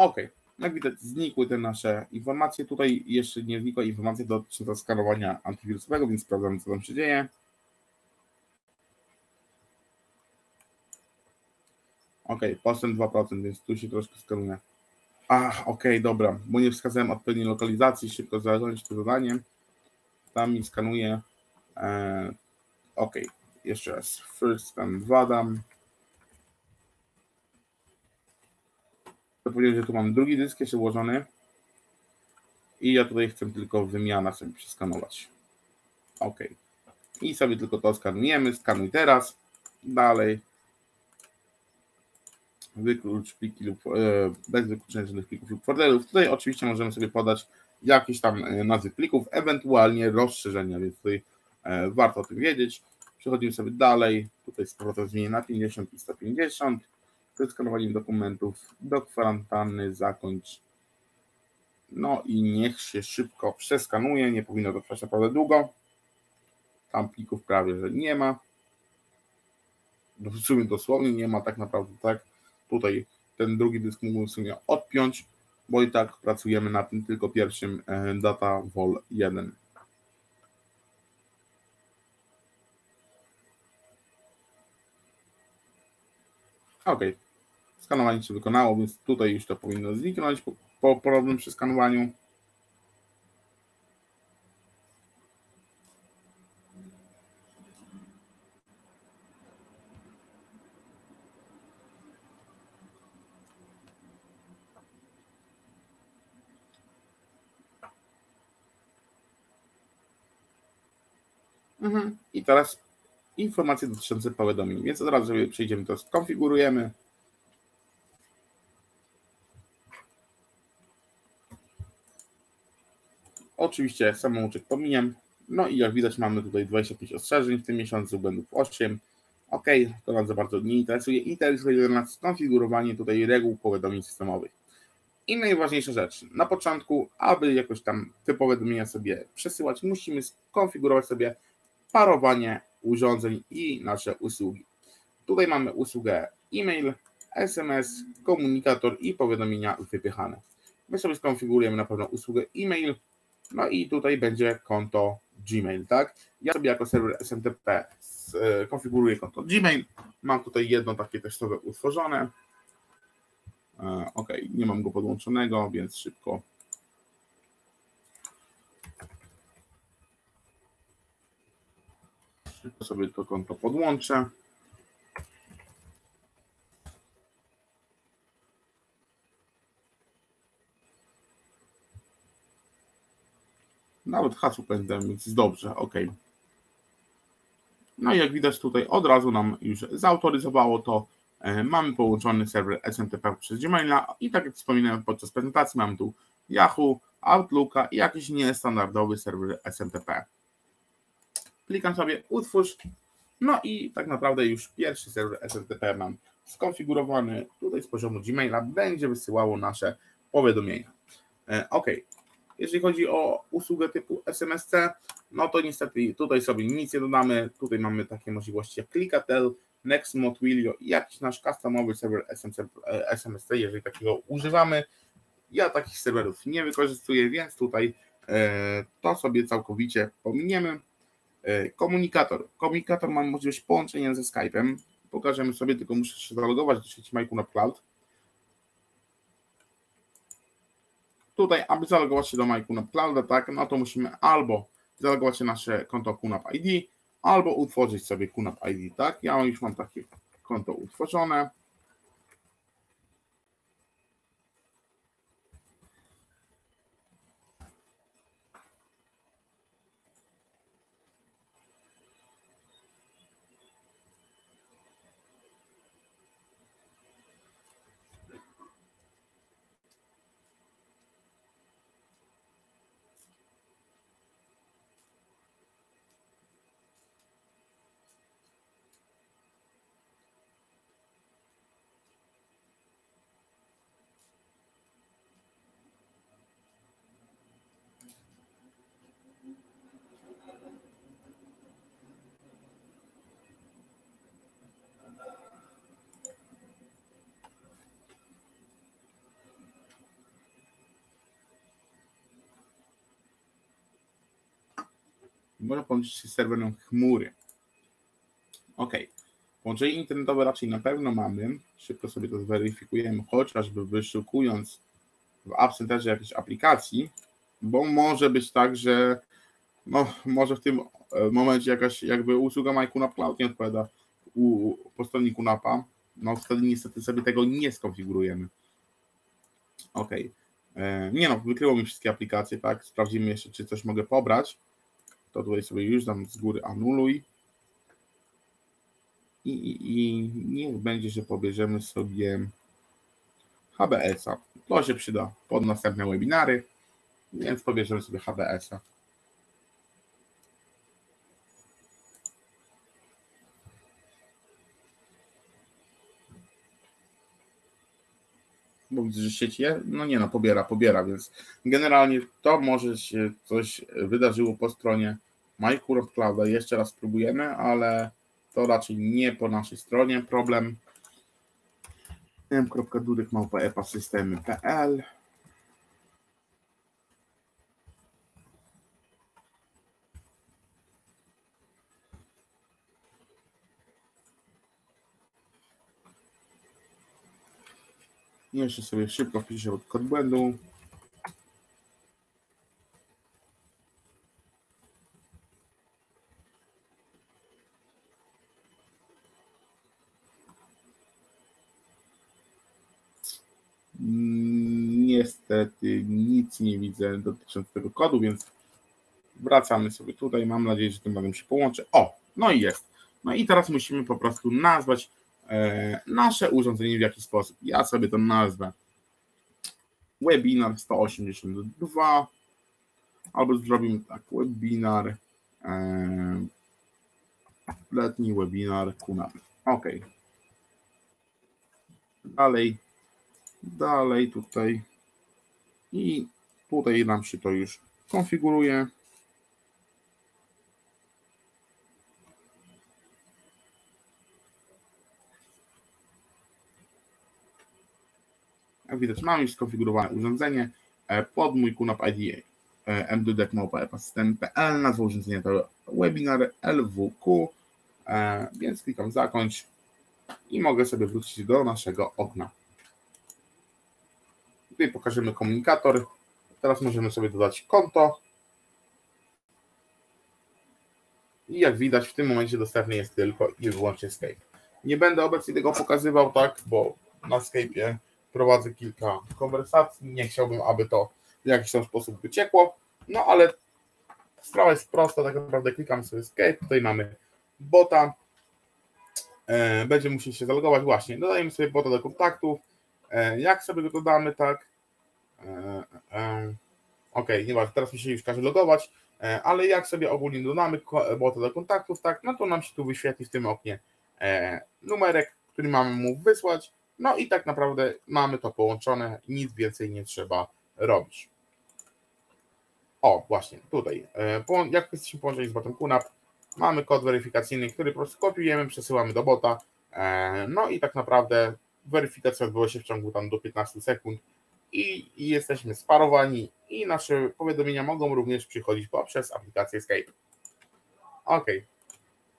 Ok, jak widać znikły te nasze informacje. Tutaj jeszcze nie znikła informacja dotycząca skanowania antywirusowego, więc sprawdzamy co tam się dzieje. Ok, postęp 2%, więc tu się troszkę skanuje. Ach, ok, dobra, bo nie wskazałem odpowiedniej lokalizacji, szybko zacząć to zadanie. Tam mi skanuje. E, ok, jeszcze raz. First scan 2 to powiedzieć, że tu mam drugi dysk jeszcze ułożony i ja tutaj chcę tylko wymiana sobie przeskanować. OK. I sobie tylko to skanujemy. Skanuj teraz. Dalej. Wyklucz pliki lub e, bez wykluczenia żadnych plików lub folderów. Tutaj oczywiście możemy sobie podać jakieś tam e, nazwy plików, ewentualnie rozszerzenia, więc tutaj e, warto o tym wiedzieć. Przechodzimy sobie dalej. Tutaj z powrotem zmienię na 50 i 150. Przed skanowaniem dokumentów do kwarantanny zakończ. No i niech się szybko przeskanuje. Nie powinno to trwać naprawdę długo. Tam plików prawie, że nie ma. No, w sumie dosłownie nie ma tak naprawdę, tak. Tutaj ten drugi dysk mógłbym w sumie odpiąć, bo i tak pracujemy na tym tylko pierwszym e, data vol 1. Ok, skanowanie się wykonało, więc tutaj już to powinno zniknąć po, po ponownym przeskanowaniu. Mhm. I teraz informacje dotyczące powiadomień, więc od razu przejdziemy to, skonfigurujemy. Oczywiście samouczek pominiam. No i jak widać mamy tutaj 25 ostrzeżeń w tym miesiącu, błędów 8. OK, to nas za bardzo nie interesuje. Interesuje nas skonfigurowanie tutaj reguł powiadomień systemowych. I najważniejsza rzecz, na początku, aby jakoś tam te powiadomienia sobie przesyłać, musimy skonfigurować sobie parowanie urządzeń i nasze usługi. Tutaj mamy usługę e-mail, SMS, komunikator i powiadomienia wypychane. My sobie skonfigurujemy na pewno usługę e-mail, no i tutaj będzie konto Gmail, tak? Ja sobie jako serwer SMTP konfiguruję konto Gmail. Mam tutaj jedno takie testowe utworzone. E, ok, nie mam go podłączonego, więc szybko Szybko sobie to konto podłączę. Nawet hasło pamiętam, więc jest dobrze, ok. No i jak widać tutaj od razu nam już zautoryzowało to. E, mamy połączony serwer SMTP przez Gmaila i tak jak wspominałem podczas prezentacji, mam tu Yahoo, Outlooka i jakiś niestandardowy serwer SMTP klikam sobie utwórz, no i tak naprawdę już pierwszy serwer SMTP mam skonfigurowany, tutaj z poziomu Gmaila będzie wysyłało nasze powiadomienia. E, ok, jeżeli chodzi o usługę typu SMSC, no to niestety tutaj sobie nic nie dodamy, tutaj mamy takie możliwości jak Clikatel, Nextmod, Willio i jakiś nasz customowy serwer SMSC, jeżeli takiego używamy. Ja takich serwerów nie wykorzystuję, więc tutaj e, to sobie całkowicie pominiemy. E, komunikator. Komunikator ma możliwość połączenia ze Skype'em. Pokażemy sobie, tylko muszę się zalogować do sieci na Cloud. Tutaj, aby zalogować się do na Cloud, tak, no to musimy albo zalogować się nasze konto QNAP ID, albo utworzyć sobie QNAP ID, tak. Ja już mam takie konto utworzone. Może połączyć serwerem chmury. OK. Połączenie internetowe raczej na pewno mamy. Szybko sobie to zweryfikujemy, chociażby wyszukując w App Centerze jakiejś aplikacji, bo może być tak, że no, może w tym e, momencie jakaś jakby usługa MyQNAP Cloud nie odpowiada u, po stronie QNAPa, no wtedy niestety sobie tego nie skonfigurujemy. OK. E, nie no, wykryło mi wszystkie aplikacje, tak? Sprawdzimy jeszcze, czy coś mogę pobrać. To tutaj sobie już dam z góry anuluj. I, i, i niech będzie, że pobierzemy sobie HBS-a. To się przyda pod następne webinary, więc pobierzemy sobie HBS-a. Widzę, że sieć je, no nie no, pobiera, pobiera, więc generalnie to może się coś wydarzyło po stronie MyCurrent Clouda. Jeszcze raz spróbujemy, ale to raczej nie po naszej stronie problem. m.dudek.epasystemy.pl Jeszcze sobie szybko wpiszę kod błędu. Niestety nic nie widzę dotyczącego tego kodu, więc wracamy sobie tutaj. Mam nadzieję, że tym razem się połączę. O, no i jest. No i teraz musimy po prostu nazwać nasze urządzenie w jaki sposób. Ja sobie to nazwę webinar 182 albo zrobimy tak, webinar e, letni webinar Kunal. Ok. Dalej, dalej tutaj i tutaj nam się to już konfiguruje. Widać, mam już skonfigurowane urządzenie e, pod mój QNAP ID e, mddeck.pl, nazwa urządzenia to webinar LWQ, e, więc klikam zakończ i mogę sobie wrócić do naszego okna. Tutaj pokażemy komunikator. Teraz możemy sobie dodać konto. I jak widać, w tym momencie dostępny jest tylko i wyłącznie Skype. Nie będę obecnie tego pokazywał, tak, bo na Skype'ie prowadzę kilka konwersacji, nie chciałbym, aby to w jakiś tam sposób wyciekło, no ale sprawa jest prosta, tak naprawdę klikam sobie escape, tutaj mamy bota, e, będzie musieli się zalogować, właśnie, dodajemy sobie bota do kontaktów, e, jak sobie go dodamy, tak, e, ok, nieważne, teraz mi się już każe logować, ale jak sobie ogólnie dodamy bota do kontaktów, tak, no to nam się tu wyświetli w tym oknie numerek, który mamy mu wysłać, no i tak naprawdę mamy to połączone, nic więcej nie trzeba robić. O, właśnie, tutaj. E, jak jesteśmy połączeni z botem QNAP, mamy kod weryfikacyjny, który po prostu kopiujemy, przesyłamy do bota. E, no i tak naprawdę weryfikacja odbyła się w ciągu tam do 15 sekund i, i jesteśmy sparowani i nasze powiadomienia mogą również przychodzić poprzez aplikację Skype. Ok.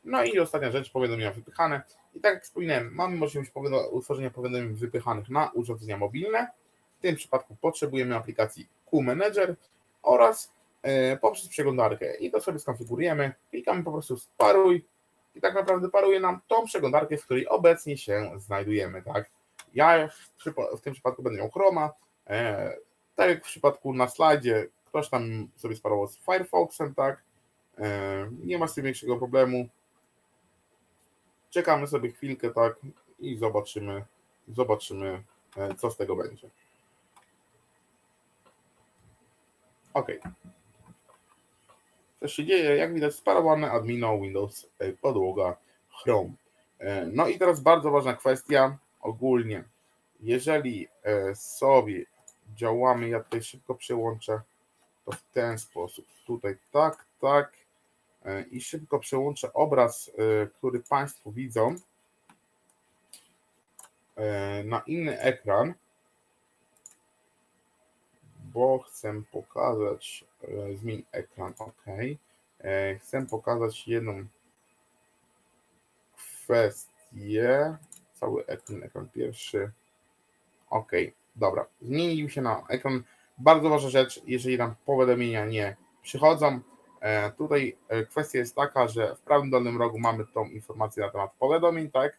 No i ostatnia rzecz, powiadomienia wypychane. I tak jak wspominałem, mamy możliwość utworzenia powiadomień wypychanych na urządzenia mobilne. W tym przypadku potrzebujemy aplikacji Q-Manager oraz e, poprzez przeglądarkę. I to sobie skonfigurujemy. Klikamy po prostu sparuj i tak naprawdę paruje nam tą przeglądarkę, w której obecnie się znajdujemy. Tak? Ja w, w tym przypadku będę miał Chroma. E, tak jak w przypadku na slajdzie, ktoś tam sobie sparował z Firefoxem, tak? E, nie ma z tym większego problemu. Czekamy sobie chwilkę, tak, i zobaczymy, zobaczymy, e, co z tego będzie. OK. Co się dzieje? Jak widać, sparowane admino Windows e, podłoga Chrome. E, no i teraz bardzo ważna kwestia ogólnie. Jeżeli sobie działamy, ja tutaj szybko przełączę to w ten sposób. Tutaj tak, tak, i szybko przełączę obraz, e, który Państwo widzą e, na inny ekran, bo chcę pokazać, zmień ekran, ok. Chcę pokazać jedną kwestię, cały ekran, ekran pierwszy, ok, dobra, zmienił się na ekran, bardzo ważna rzecz, jeżeli nam powiadomienia nie przychodzą, E, tutaj e, kwestia jest taka, że w prawym dolnym rogu mamy tą informację na temat powiadomień, tak?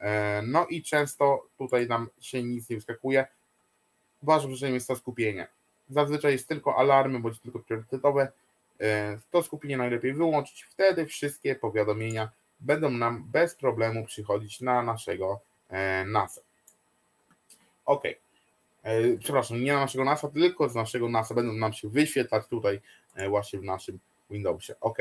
E, no i często tutaj nam się nic nie wyskakuje. Ważnym rzeczem jest to skupienie. Zazwyczaj jest tylko alarmy bądź tylko priorytetowe e, to skupienie najlepiej wyłączyć. Wtedy wszystkie powiadomienia będą nam bez problemu przychodzić na naszego e, NASA. Ok. E, Przepraszam, nie na naszego NASA, tylko z naszego NASA będą nam się wyświetlać tutaj e, właśnie w naszym Windowsie. Ok.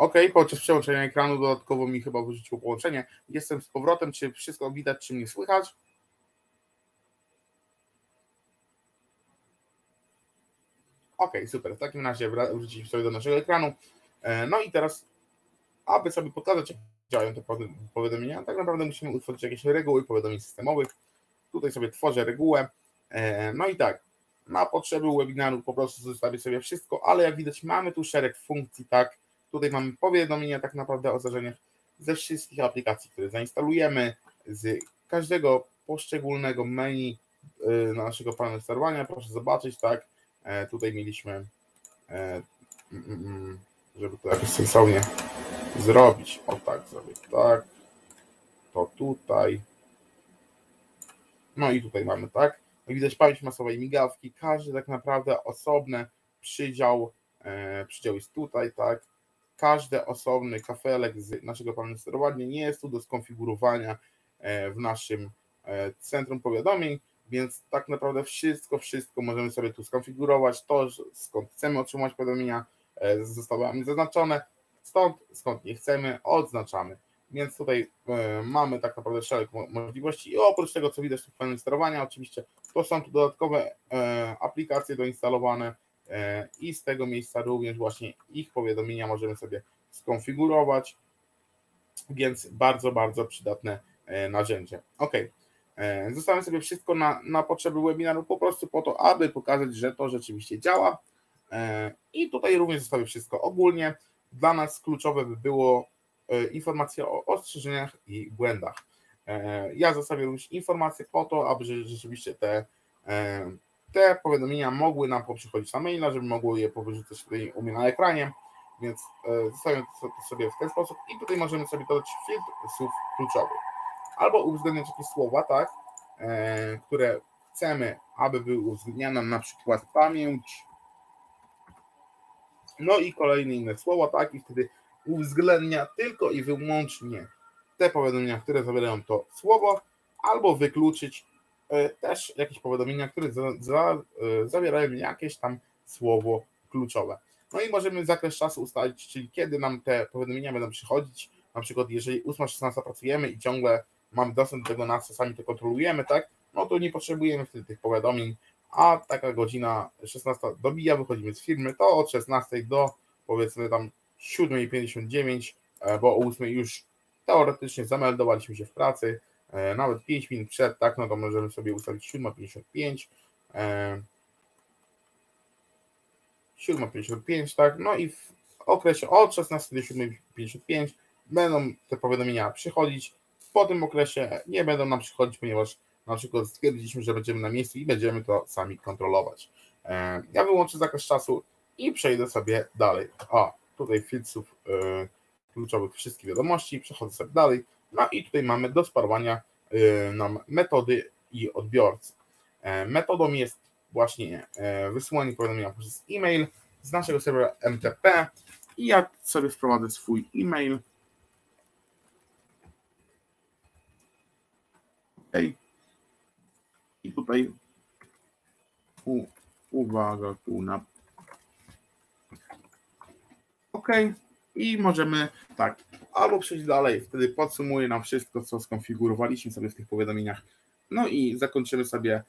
Ok, podczas przełączenia ekranu dodatkowo mi chyba wyrzuciło połączenie. Jestem z powrotem, czy wszystko widać, czy mnie słychać? Ok, super. W takim razie wróciliśmy sobie do naszego ekranu. E, No i teraz, aby sobie pokazać, jak działają te powi- powiadomienia, tak naprawdę musimy utworzyć jakieś reguły powiadomień systemowych. Tutaj sobie tworzę regułę. E, No i tak, na potrzeby webinaru po prostu zostawię sobie wszystko, ale jak widać mamy tu szereg funkcji, tak, Tutaj mamy powiadomienia tak naprawdę o zdarzeniach ze wszystkich aplikacji, które zainstalujemy, z każdego poszczególnego menu y, naszego panelu sterowania. Proszę zobaczyć, tak, e, tutaj mieliśmy, e, mm, mm, żeby to jakoś sensownie zrobić. O tak, zrobię tak, to tutaj. No i tutaj mamy, tak. Jak widać pamięć masowej migawki, każdy tak naprawdę osobny przydział, e, przydział jest tutaj, tak każdy osobny kafelek z naszego panelu sterowania nie jest tu do skonfigurowania e, w naszym e, centrum powiadomień, więc tak naprawdę wszystko, wszystko możemy sobie tu skonfigurować. To, skąd chcemy otrzymać powiadomienia, e, zostało nam zaznaczone, stąd, skąd nie chcemy, odznaczamy. Więc tutaj mamy tak naprawdę szereg możliwości i oprócz tego, co widać w panelu sterowania, oczywiście to są tu dodatkowe aplikacje doinstalowane, i z tego miejsca również właśnie ich powiadomienia możemy sobie skonfigurować, więc bardzo, bardzo przydatne e, narzędzie. Ok, zostawiam sobie wszystko na, na potrzeby webinaru po prostu po to, aby pokazać, że to rzeczywiście działa e, i tutaj również zostawię wszystko ogólnie. Dla nas kluczowe by było e, informacje o ostrzeżeniach i błędach. Ja zostawię również informacje po to, aby rzeczywiście te te powiadomienia mogły nam przychodzić na maila, żeby mogło je powyrzucać tutaj u mnie na ekranie, więc e, zostawiam to sobie w ten sposób i tutaj możemy sobie dodać filtr słów kluczowych. Albo uwzględniać jakieś słowa, tak, e, które chcemy, aby były uwzględniane, na przykład pamięć, no i kolejne inne słowa, tak, i wtedy uwzględnia tylko i wyłącznie te powiadomienia, które zawierają to słowo, albo wykluczyć też jakieś powiadomienia, które za, za, e, zawierają jakieś tam słowo kluczowe. No i możemy zakres czasu ustalić, czyli kiedy nam te powiadomienia będą przychodzić. Na przykład, jeżeli 8-16 pracujemy i ciągle mamy dostęp do tego nas, czasami to kontrolujemy, tak? No to nie potrzebujemy wtedy tych powiadomień, a taka godzina 16 dobija, wychodzimy z firmy, to od 16 do powiedzmy tam 7.59, e, bo o 8 już teoretycznie zameldowaliśmy się w pracy, E, nawet 5 minut przed, tak, no to możemy sobie ustalić 7.55, 7.55, e, tak, no i w okresie od 16 do 7.55 będą te powiadomienia przychodzić, po tym okresie nie będą nam przychodzić, ponieważ na przykład stwierdziliśmy, że będziemy na miejscu i będziemy to sami kontrolować. E, ja wyłączę zakres czasu i przejdę sobie dalej. O, tutaj filtrów kluczowych wszystkie wiadomości, przechodzę sobie dalej. No i tutaj mamy do sparowania y, nam metody i odbiorcy. E, metodą jest właśnie e, wysyłanie powiadomienia przez e-mail z naszego serwera MTP i ja sobie wprowadzę swój e-mail. OK. I tutaj u, uwaga tu na OK. I możemy tak, albo przejść dalej, wtedy podsumuje nam wszystko, co skonfigurowaliśmy sobie w tych powiadomieniach. No i zakończymy sobie.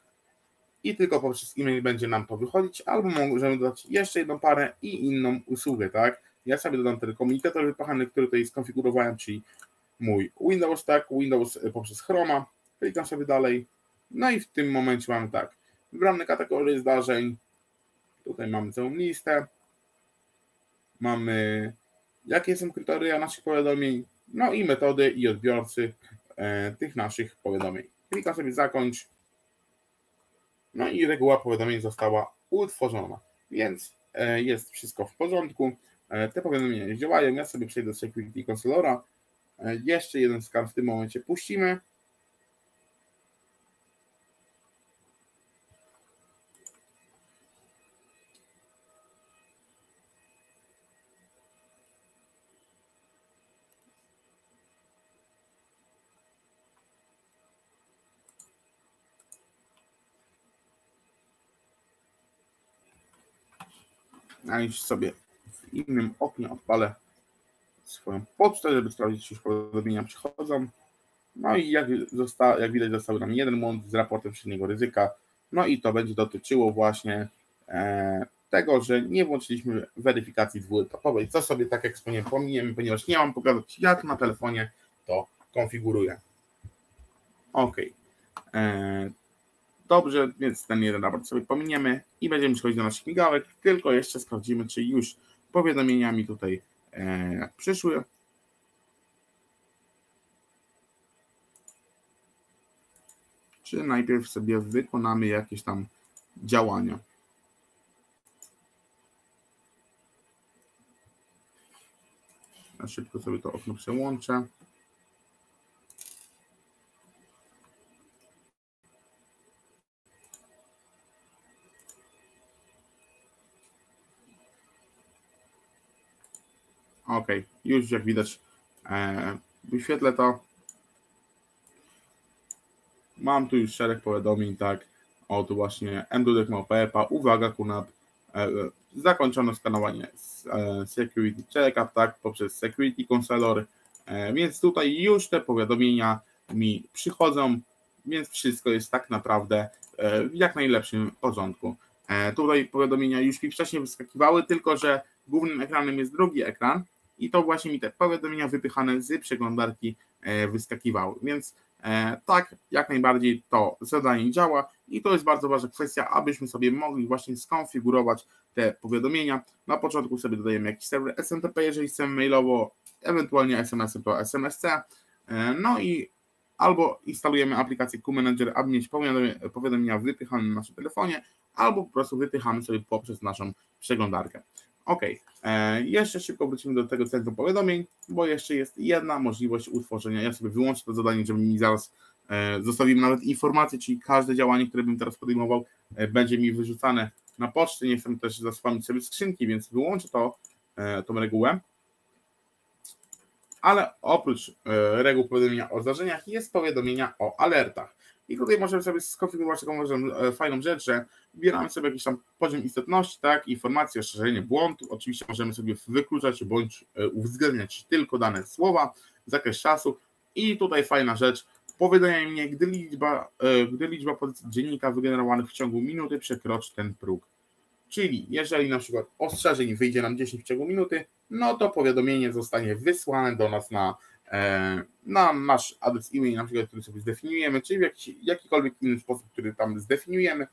I tylko poprzez e-mail będzie nam to wychodzić, albo możemy dodać jeszcze jedną parę i inną usługę, tak? Ja sobie dodam ten komunikator wypachany, który tutaj skonfigurowałem, czyli mój Windows, tak, Windows poprzez Chroma, klikam sobie dalej, no i w tym momencie mamy tak, wybrane kategorie zdarzeń, Tutaj mamy całą listę. Mamy jakie są kryteria naszych powiadomień, no i metody i odbiorcy e, tych naszych powiadomień. Klikam sobie zakończ. No i reguła powiadomień została utworzona, więc e, jest wszystko w porządku. E, te powiadomienia działają. Ja sobie przejdę do Security Consolera. Jeszcze jeden skan w tym momencie puścimy. A już sobie w innym oknie odpalę swoją pocztę, żeby sprawdzić, czy już powiadomienia przychodzą. No i jak, zosta, jak widać, został nam jeden błąd z raportem średniego ryzyka. No i to będzie dotyczyło właśnie e, tego, że nie włączyliśmy weryfikacji dwuetapowej, co sobie tak jak wspomniałem pominiemy, ponieważ nie mam pokazać, jak na telefonie to konfiguruję. OK. E, dobrze, więc ten jeden raport sobie pominiemy i będziemy przechodzić do naszych migałek, tylko jeszcze sprawdzimy, czy już powiadomieniami tutaj e, przyszły. Czy najpierw sobie wykonamy jakieś tam działania. Na szybko sobie to okno przełączę. Ok, już jak widać e, wyświetlę to. Mam tu już szereg powiadomień, tak, o tu właśnie mdudek małpepa, uwaga kunap, e, zakończono skanowanie e, security checkup, tak, poprzez security counselor, e, więc tutaj już te powiadomienia mi przychodzą, więc wszystko jest tak naprawdę e, w jak najlepszym porządku. E, tutaj powiadomienia już mi wcześniej wyskakiwały, tylko że głównym ekranem jest drugi ekran, i to właśnie mi te powiadomienia wypychane z przeglądarki e, wyskakiwały. Więc e, tak, jak najbardziej to zadanie działa i to jest bardzo ważna kwestia, abyśmy sobie mogli właśnie skonfigurować te powiadomienia. Na początku sobie dodajemy jakiś serwer SMTP, jeżeli chcemy mailowo, ewentualnie SMS-em to SMSC. E, no i albo instalujemy aplikację Q-Manager, aby mieć powiadomienia wypychane na naszym telefonie, albo po prostu wypychamy sobie poprzez naszą przeglądarkę. Ok, e, jeszcze szybko wrócimy do tego centrum powiadomień, bo jeszcze jest jedna możliwość utworzenia. Ja sobie wyłączę to zadanie, żeby mi zaraz e, zostawimy nawet informację, czyli każde działanie, które bym teraz podejmował, e, będzie mi wyrzucane na pocztę. Nie chcę też zaspamić sobie skrzynki, więc wyłączę to, tą regułę. Ale oprócz reguł powiadomienia o zdarzeniach jest powiadomienia o alertach. I tutaj możemy sobie skonfigurować taką e, fajną rzecz, że wybieramy sobie jakiś tam poziom istotności, tak, informacje, ostrzeżenie błąd. Oczywiście możemy sobie wykluczać bądź e, uwzględniać tylko dane słowa, zakres czasu. I tutaj fajna rzecz, powiadamia mnie, gdy liczba, e, gdy liczba pozycji dziennika wygenerowanych w ciągu minuty przekroczy ten próg. Czyli jeżeli na przykład ostrzeżeń wyjdzie nam 10 w ciągu minuty, no to powiadomienie zostanie wysłane do nas na E, na nasz adres e-mail, na przykład, który sobie zdefiniujemy, czy w jakiś, jakikolwiek inny sposób, który tam zdefiniujemy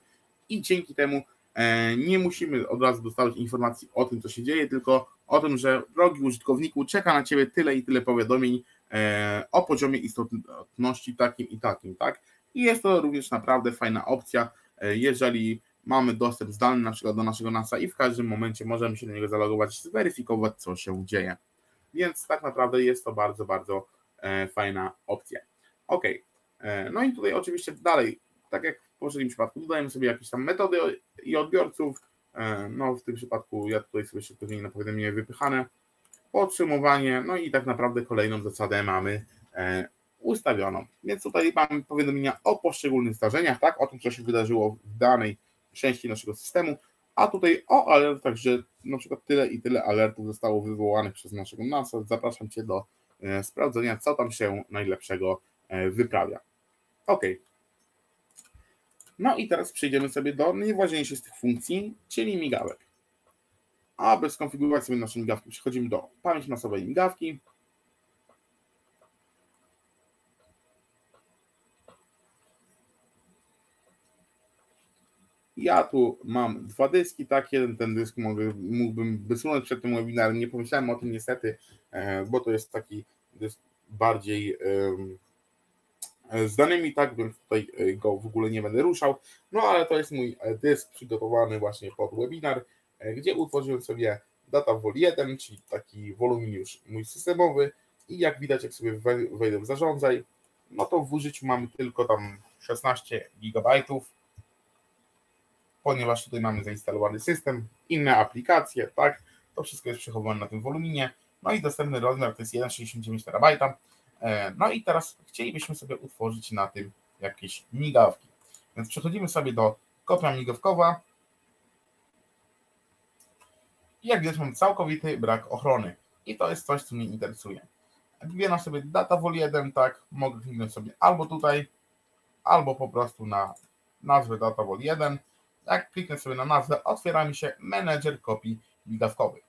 i dzięki temu e, nie musimy od razu dostawać informacji o tym, co się dzieje, tylko o tym, że drogi użytkowniku czeka na Ciebie tyle i tyle powiadomień o poziomie istotności takim i takim, tak? I jest to również naprawdę fajna opcja, jeżeli mamy dostęp zdalny na przykład do naszego NASA i w każdym momencie możemy się do niego zalogować, zweryfikować, co się dzieje więc tak naprawdę jest to bardzo, bardzo e, fajna opcja. Ok, e, no i tutaj oczywiście dalej, tak jak w poprzednim przypadku, dodajemy sobie jakieś tam metody i odbiorców, e, no w tym przypadku ja tutaj sobie szybko zmienię na powiadomienie wypychane, podsumowanie, no i tak naprawdę kolejną zasadę mamy ustawioną. Więc tutaj mamy powiadomienia o poszczególnych zdarzeniach, tak, o tym, co się wydarzyło w danej części naszego systemu, a tutaj o alertach, że na przykład tyle i tyle alertów zostało wywołanych przez naszego NASA. Zapraszam Cię do e, sprawdzenia, co tam się najlepszego e, wyprawia. Ok. No i teraz przejdziemy sobie do najważniejszej z tych funkcji, czyli migawek. Aby skonfigurować sobie nasze migawki, przechodzimy do pamięć masowej migawki. Ja tu mam dwa dyski, tak, jeden ten dysk mogę, mógłbym wysunąć przed tym webinarem, nie pomyślałem o tym niestety, e, bo to jest taki dysk bardziej z danymi, tak, więc tutaj e, go w ogóle nie będę ruszał, no ale to jest mój dysk przygotowany właśnie pod webinar, gdzie utworzyłem sobie data vol 1, czyli taki wolumin już mój systemowy. I jak widać, jak sobie wejdę w zarządzaj, no to w użyciu mamy tylko tam 16 GB, ponieważ tutaj mamy zainstalowany system, inne aplikacje, tak, to wszystko jest przechowywane na tym woluminie, no i dostępny rozmiar to jest 1,69 TB. No i teraz chcielibyśmy sobie utworzyć na tym jakieś migawki. Więc przechodzimy sobie do kopia migawkowa. I jak widać mamy całkowity brak ochrony. I to jest coś, co mnie interesuje. Wybieram sobie data vol 1, tak, mogę kliknąć sobie albo tutaj, albo po prostu na nazwę data vol 1. Jak kliknę sobie na nazwę, otwiera mi się menedżer kopii migawkowych.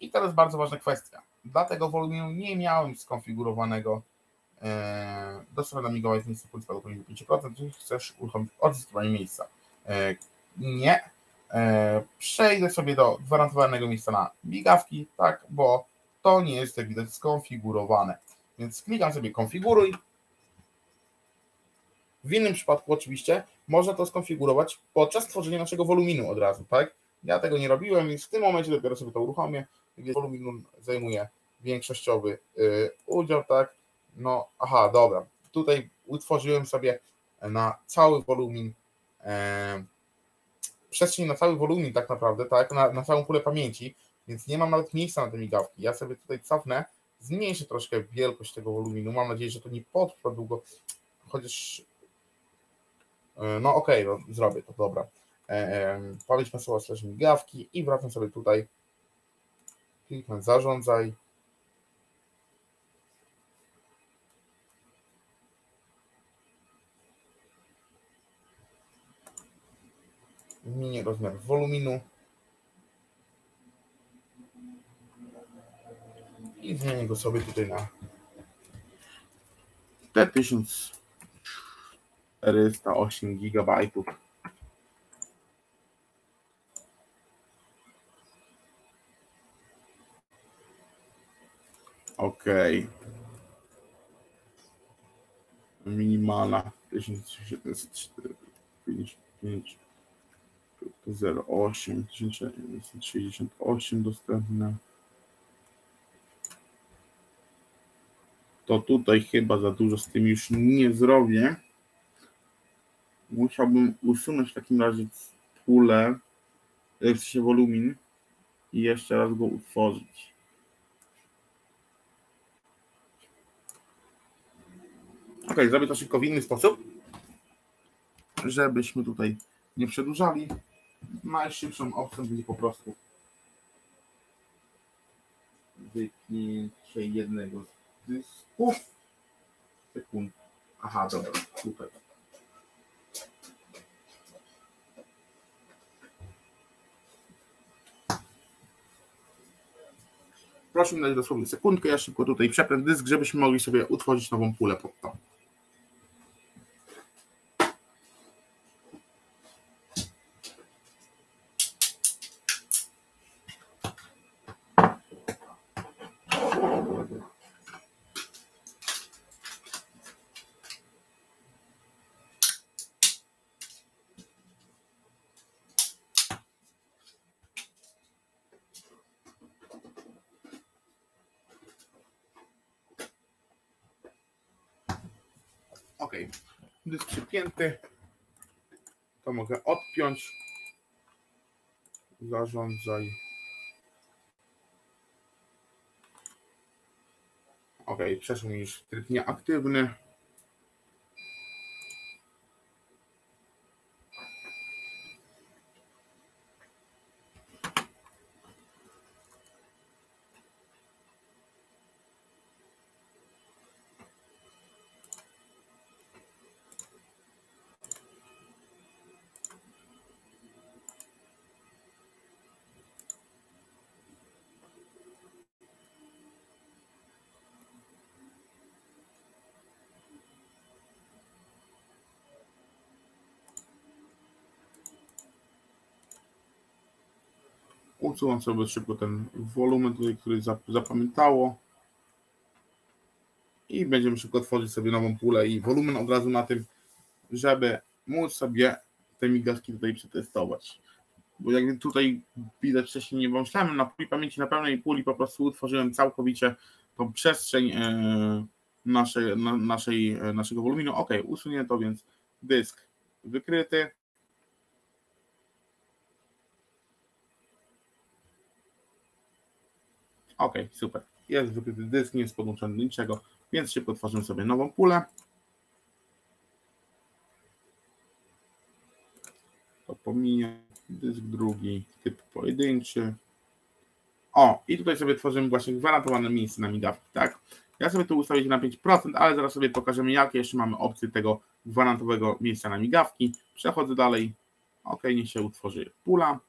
I teraz bardzo ważna kwestia. Dla tego woluminu nie miałem skonfigurowanego e, dostępu na migować miejsce pulsa do 5%, czyli chcesz uruchomić odzyskiwanie miejsca. E, nie. E, przejdę sobie do gwarantowanego miejsca na migawki, tak, bo to nie jest, jak widać, skonfigurowane. Więc klikam sobie konfiguruj. W innym przypadku oczywiście można to skonfigurować podczas tworzenia naszego woluminu od razu, tak? Ja tego nie robiłem, więc w tym momencie dopiero sobie to uruchomię. Woluminum zajmuje większościowy yy, udział, tak? No, aha, dobra. Tutaj utworzyłem sobie na cały wolumin yy, przestrzeń na cały wolumin tak naprawdę, tak? Na, na całą pulę pamięci, więc nie mam nawet miejsca na te migawki. Ja sobie tutaj cofnę, zmniejszę troszkę wielkość tego woluminu. Mam nadzieję, że to nie potrwa długo, chociaż e, E, no okej, okay, no, zrobię to, dobra. E, e, Pamięć masowa slash migawki i wracam sobie tutaj. Kliknę zarządzaj. Minie rozmiar woluminu. I zmienię go sobie tutaj na T1000 408 gigabajtów. Ok. Minimalna 1755 08 1768 dostępne. To tutaj chyba za dużo z tym już nie zrobię. Musiałbym usunąć w takim razie pulę, w sensie wolumin i jeszcze raz go utworzyć. Ok, zrobię to szybko w inny sposób, żebyśmy tutaj nie przedłużali. Najszybszą opcją będzie po prostu wypnięcie jednego z dysków. Sekund. Aha, dobra, tutaj. Proszę mi dać dosłownie sekundkę, ja szybko tutaj przeprę dysk, żebyśmy mogli sobie utworzyć nową pulę pod to. Ok, dysk przypięty. To mogę odpiąć. Zarządzaj. Ok, przeszło już tryb nieaktywny. Usuwam sobie szybko ten wolumen tutaj, który zapamiętało. I będziemy szybko tworzyć sobie nową pulę i wolumen od razu na tym, żeby móc sobie te migawki tutaj przetestować. Bo jak tutaj widać wcześniej nie włączałem na puli pamięci na pełnej puli, po prostu utworzyłem całkowicie tą przestrzeń e, naszej, naszej, naszego woluminu. Ok, usunięto więc dysk wykryty. Ok, super. Jest wykryty dysk, nie jest podłączony do niczego, więc szybko tworzymy sobie nową pulę. To pomijam dysk drugi, typ pojedynczy. O, i tutaj sobie tworzymy właśnie gwarantowane miejsce na migawki, tak? Ja sobie tu ustawię na 5%, ale zaraz sobie pokażemy, jakie jeszcze mamy opcje tego gwarantowego miejsca na migawki. Przechodzę dalej. OK, niech się utworzy pula.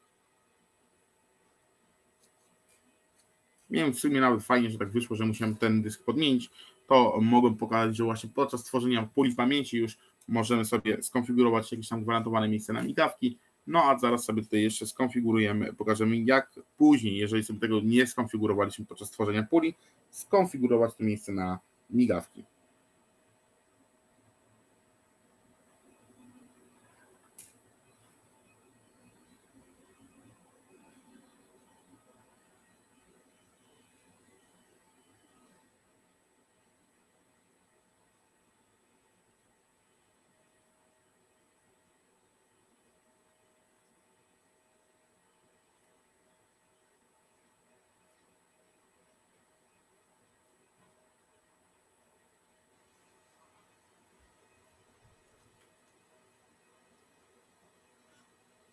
Wiem, w sumie nawet fajnie, że tak wyszło, że musiałem ten dysk podmienić. To mogłem pokazać, że właśnie podczas tworzenia puli pamięci już możemy sobie skonfigurować jakieś tam gwarantowane miejsce na migawki. No a zaraz sobie tutaj jeszcze skonfigurujemy, pokażemy jak później, jeżeli sobie tego nie skonfigurowaliśmy podczas tworzenia puli, skonfigurować to miejsce na migawki.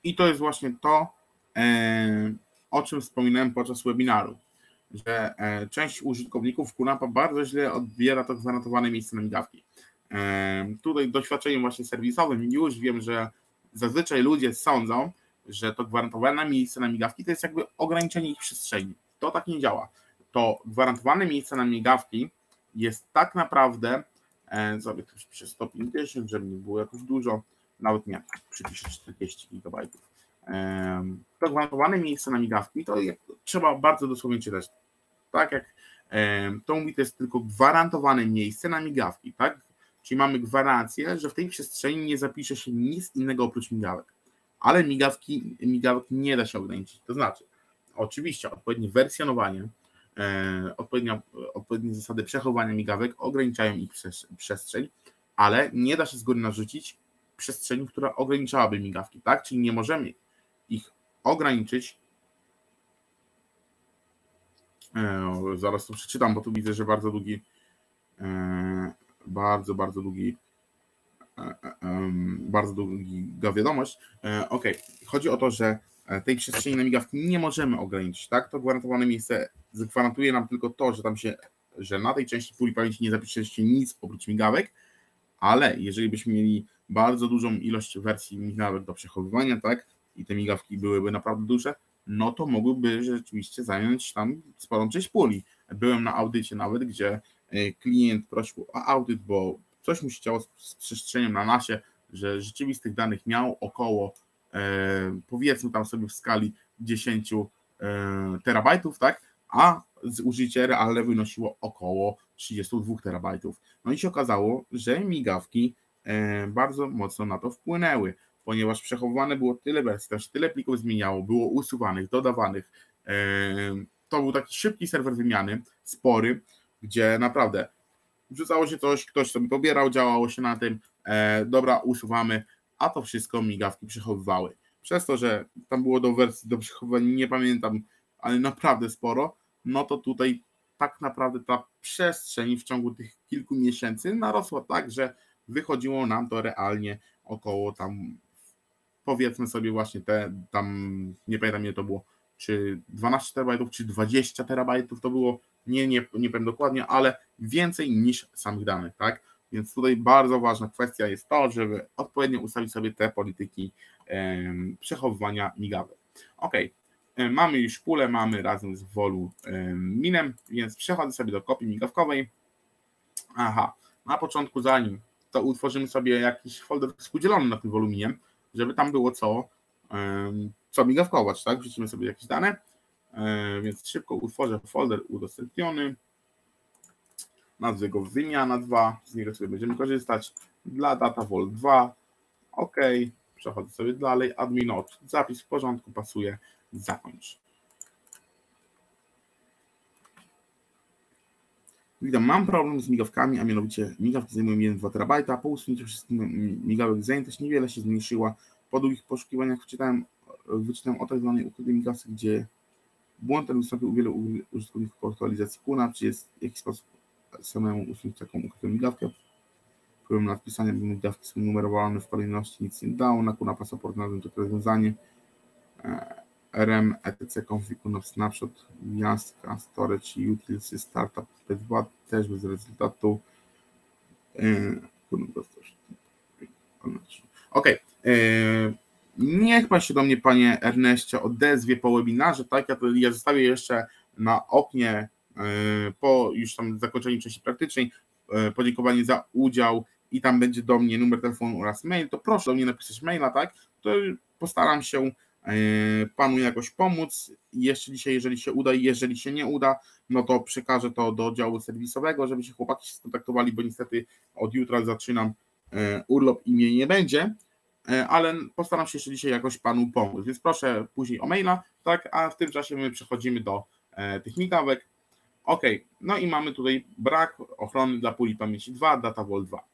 I to jest właśnie to, e, o czym wspominałem podczas webinaru, że e, część użytkowników Kunapa bardzo źle odbiera to gwarantowane miejsce na migawki. E, tutaj doświadczeniem właśnie serwisowym już wiem, że zazwyczaj ludzie sądzą, że to gwarantowane miejsce na migawki to jest jakby ograniczenie ich przestrzeni. To tak nie działa. To gwarantowane miejsce na migawki jest tak naprawdę, sobie też przez 150, żeby nie było jakoś dużo, nawet nie, przypiszę 40 GB. To gwarantowane miejsce na migawki, to trzeba bardzo dosłownie czytać. Tak jak to mówi, to jest tylko gwarantowane miejsce na migawki, tak? Czyli mamy gwarancję, że w tej przestrzeni nie zapisze się nic innego oprócz migawek. Ale migawki, migawek nie da się ograniczyć. To znaczy, oczywiście odpowiednie wersjonowanie, e, odpowiednie zasady przechowania migawek ograniczają ich przestrzeń, ale nie da się z góry narzucić przestrzeni, która ograniczałaby migawki, tak? Czyli nie możemy ich ograniczyć. E, zaraz to przeczytam, bo tu widzę, że bardzo długi, e, bardzo, bardzo długi, e, bardzo długa wiadomość. Ok, chodzi o to, że tej przestrzeni na migawki nie możemy ograniczyć, tak? To gwarantowane miejsce zagwarantuje nam tylko to, że tam się, że na tej części puli pamięci nie zapisze się nic oprócz migawek, ale jeżeli byśmy mieli bardzo dużą ilość wersji migawek do przechowywania, tak, i te migawki byłyby naprawdę duże, no to mogłyby rzeczywiście zająć tam sporą część puli. Byłem na audycie nawet, gdzie e, klient prosił o audyt, bo coś mu się chciało z przestrzenią na nasie, że rzeczywistych danych miał około, e, powiedzmy tam sobie w skali 10 e, terabajtów, tak, a zużycie realne wynosiło około 32 terabajtów. No i się okazało, że migawki bardzo mocno na to wpłynęły, ponieważ przechowywane było tyle wersji, też tyle plików zmieniało, było usuwanych, dodawanych. E, to był taki szybki serwer wymiany, spory, gdzie naprawdę wrzucało się coś, ktoś sobie pobierał, działało się na tym, e, dobra, usuwamy, a to wszystko migawki przechowywały. Przez to, że tam było do wersji do przechowywania, nie pamiętam, ale naprawdę sporo, no to tutaj tak naprawdę ta przestrzeń w ciągu tych kilku miesięcy narosła tak, że wychodziło nam to realnie około tam, powiedzmy sobie właśnie te, tam, nie pamiętam ile to było, czy 12 terabajtów, czy 20 terabajtów to było, nie, nie, nie powiem dokładnie, ale więcej niż samych danych, tak? Więc tutaj bardzo ważna kwestia jest to, żeby odpowiednio ustawić sobie te polityki przechowywania migawek. Ok, mamy już pulę, mamy razem z woluminem, więc przechodzę sobie do kopii migawkowej. Aha, na początku zanim to utworzymy sobie jakiś folder współdzielony na tym woluminie, żeby tam było co, co migawkować, tak? Wrzucimy sobie jakieś dane. E, więc szybko utworzę folder udostępniony, nazwę go wymiana 2, z niego sobie będziemy korzystać, dla data vol 2, OK, przechodzę sobie dalej, admin od, zapis w porządku, pasuje, zakończ. Witam, mam problem z migawkami, a mianowicie migawki zajmują 1-2 terabajta. Po usunięciu wszystkich migawek zajętość niewiele się zmniejszyła. Po długich poszukiwaniach wczytałem, wyczytałem o tak zwanej ukrytej migawce, gdzie błąd ten wystąpił u wielu użytkowników po aktualizacji kuna. Czy jest w jakiś sposób samemu usunąć taką ukrytą migawkę? Problem nad wpisaniem migawki są numerowane w kolejności, nic nie dało. Na kuna pasaport znalazłem takie rozwiązanie. E, RM, etc, config, snapshot, miastka, storage, utils, startup, P2, też bez rezultatu. Yy, ok. Yy, niech pan się do mnie, panie Erneście, odezwie po webinarze, tak? Ja, to, ja zostawię jeszcze na oknie yy, po już tam zakończeniu części praktycznej podziękowanie za udział i tam będzie do mnie numer telefonu oraz mail, to proszę do mnie napisać maila, tak? To postaram się E, panu jakoś pomóc. Jeszcze dzisiaj, jeżeli się uda jeżeli się nie uda, no to przekażę to do działu serwisowego, żeby się chłopaki skontaktowali, bo niestety od jutra zaczynam e, urlop i mnie nie będzie, e, ale postaram się jeszcze dzisiaj jakoś panu pomóc. Więc proszę później o maila, tak, a w tym czasie my przechodzimy do tych migawek. Ok, no i mamy tutaj brak ochrony dla puli pamięci 2, data vol 2.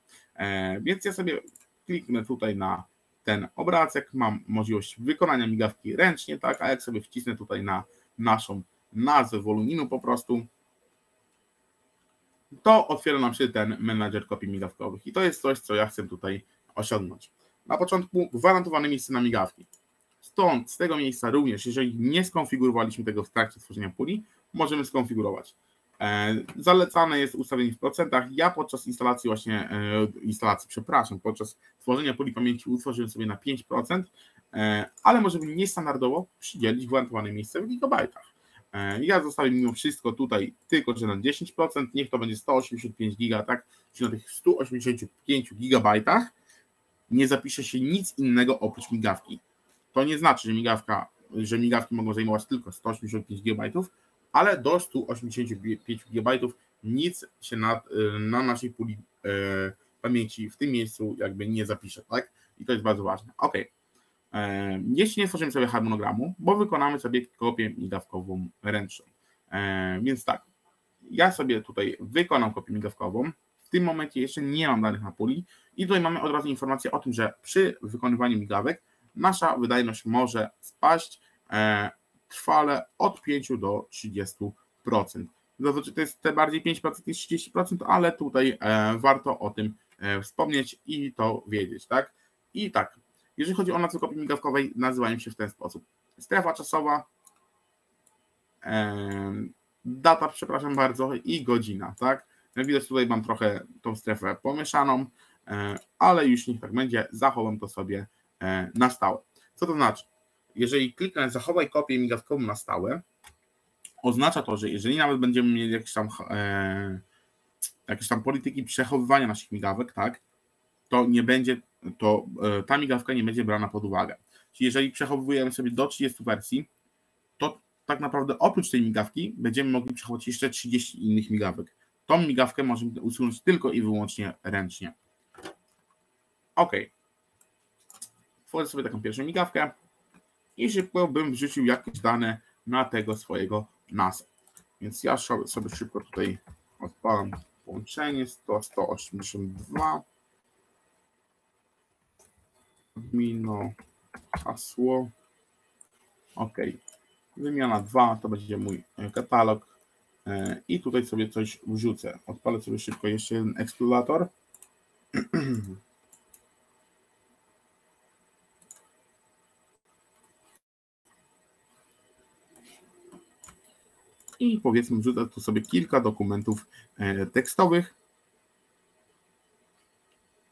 Więc ja sobie kliknę tutaj na ten obrazek, mam możliwość wykonania migawki ręcznie, tak, a jak sobie wcisnę tutaj na naszą nazwę woluminu po prostu, to otwiera nam się ten menadżer kopii migawkowych i to jest coś, co ja chcę tutaj osiągnąć. Na początku gwarantowane miejsce na migawki. Stąd z tego miejsca również, jeżeli nie skonfigurowaliśmy tego w trakcie tworzenia puli, możemy skonfigurować. E, zalecane jest ustawienie w procentach. Ja podczas instalacji właśnie, e, instalacji, przepraszam, podczas tworzenia puli pamięci utworzyłem sobie na 5%, e, ale możemy niestandardowo przydzielić gwarantowane miejsce w gigabajtach. Ja zostawię mimo wszystko tutaj tylko, że na 10%, niech to będzie 185 giga, tak? Czyli na tych 185 gigabajtach nie zapisze się nic innego oprócz migawki. To nie znaczy, że migawka, że migawki mogą zajmować tylko 185 gigabajtów, ale do 185 GB nic się na, y, na naszej puli e, pamięci w tym miejscu jakby nie zapisze, tak? I to jest bardzo ważne. Ok. E, jeśli nie stworzymy sobie harmonogramu, bo wykonamy sobie kopię migawkową ręczną. E, więc tak, ja sobie tutaj wykonam kopię migawkową. W tym momencie jeszcze nie mam danych na puli i tutaj mamy od razu informację o tym, że przy wykonywaniu migawek nasza wydajność może spaść trwale od 5 do 30%. Zazwyczaj to jest te bardziej 5% niż 30%, ale tutaj e, warto o tym e, wspomnieć i to wiedzieć, tak? I tak, jeżeli chodzi o nazwę kopii migawkowej, nazywają się w ten sposób. Strefa czasowa, e, data, przepraszam bardzo, i godzina, tak? Jak widać tutaj mam trochę tą strefę pomieszaną, ale już niech tak będzie, zachowam to sobie na stałe. Co to znaczy? Jeżeli kliknę zachowaj kopię migawkową na stałe, oznacza to, że jeżeli nawet będziemy mieli jakieś tam, e, jakieś tam polityki przechowywania naszych migawek, tak, to nie będzie, to e, ta migawka nie będzie brana pod uwagę. Czyli jeżeli przechowujemy sobie do 30 wersji, to tak naprawdę oprócz tej migawki będziemy mogli przechowywać jeszcze 30 innych migawek. Tą migawkę możemy usunąć tylko i wyłącznie ręcznie. OK. Tworzę sobie taką pierwszą migawkę i szybko bym wrzucił jakieś dane na tego swojego NASA. Więc ja sobie szybko tutaj odpalam połączenie 100, 182 admino hasło. Ok wymiana 2 to będzie mój katalog. E, i tutaj sobie coś wrzucę. Odpalę sobie szybko jeszcze jeden eksplorator (clears throat) i powiedzmy wrzucę tu sobie kilka dokumentów e, tekstowych.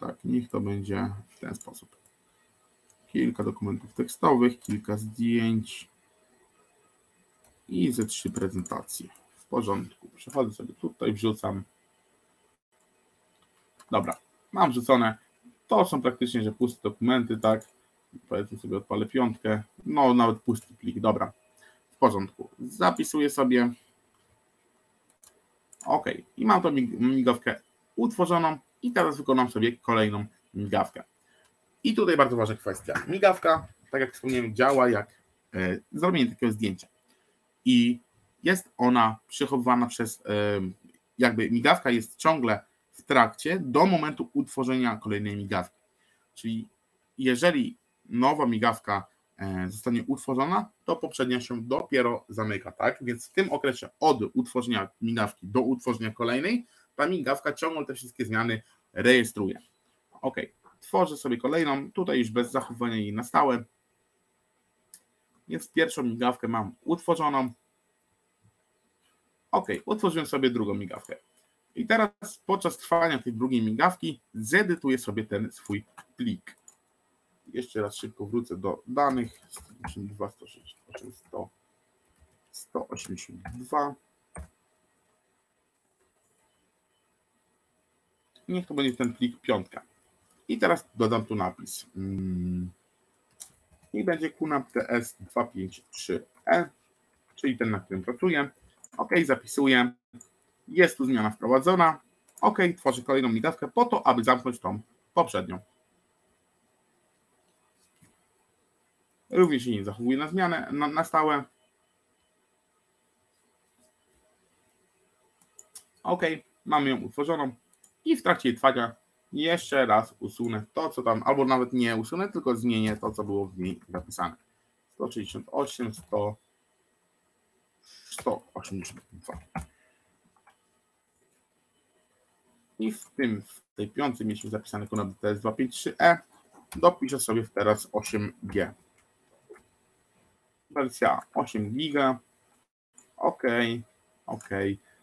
Tak, niech to będzie w ten sposób. Kilka dokumentów tekstowych, kilka zdjęć i ze trzy prezentacje. W porządku. Przechodzę sobie tutaj, wrzucam. Dobra, mam wrzucone. To są praktycznie, że puste dokumenty, tak? Powiedzmy sobie odpalę piątkę. No, nawet pusty plik, dobra porządku. Zapisuję sobie. OK. I mam tą migawkę utworzoną i teraz wykonam sobie kolejną migawkę. I tutaj bardzo ważna kwestia. Migawka, tak jak wspomniałem, działa jak e, zrobienie takiego zdjęcia. I jest ona przechowywana przez, e, jakby migawka jest ciągle w trakcie do momentu utworzenia kolejnej migawki. Czyli jeżeli nowa migawka zostanie utworzona, to poprzednia się dopiero zamyka, tak? Więc w tym okresie od utworzenia migawki do utworzenia kolejnej, ta migawka ciągle te wszystkie zmiany rejestruje. Ok, tworzę sobie kolejną, tutaj już bez zachowania jej na stałe. Więc pierwszą migawkę mam utworzoną. Ok, utworzyłem sobie drugą migawkę. I teraz podczas trwania tej drugiej migawki zedytuję sobie ten swój plik. Jeszcze raz szybko wrócę do danych. 182, 168, 182. Niech to będzie ten plik piątka. I teraz dodam tu napis. Mm. I będzie QNAP TS253E, czyli ten, na którym pracuję. OK, zapisuję. Jest tu zmiana wprowadzona. OK, tworzę kolejną migawkę po to, aby zamknąć tą poprzednią. Również się nie zachowuje na zmianę, na, na stałe. OK, mamy ją utworzoną i w trakcie trwania jeszcze raz usunę to, co tam, albo nawet nie usunę, tylko zmienię to, co było w niej zapisane. 168, 100, 182. I w tym, w tej piątej mieliśmy zapisane konat TS253E. Dopiszę sobie teraz 8G. Wersja 8 giga. OK, OK.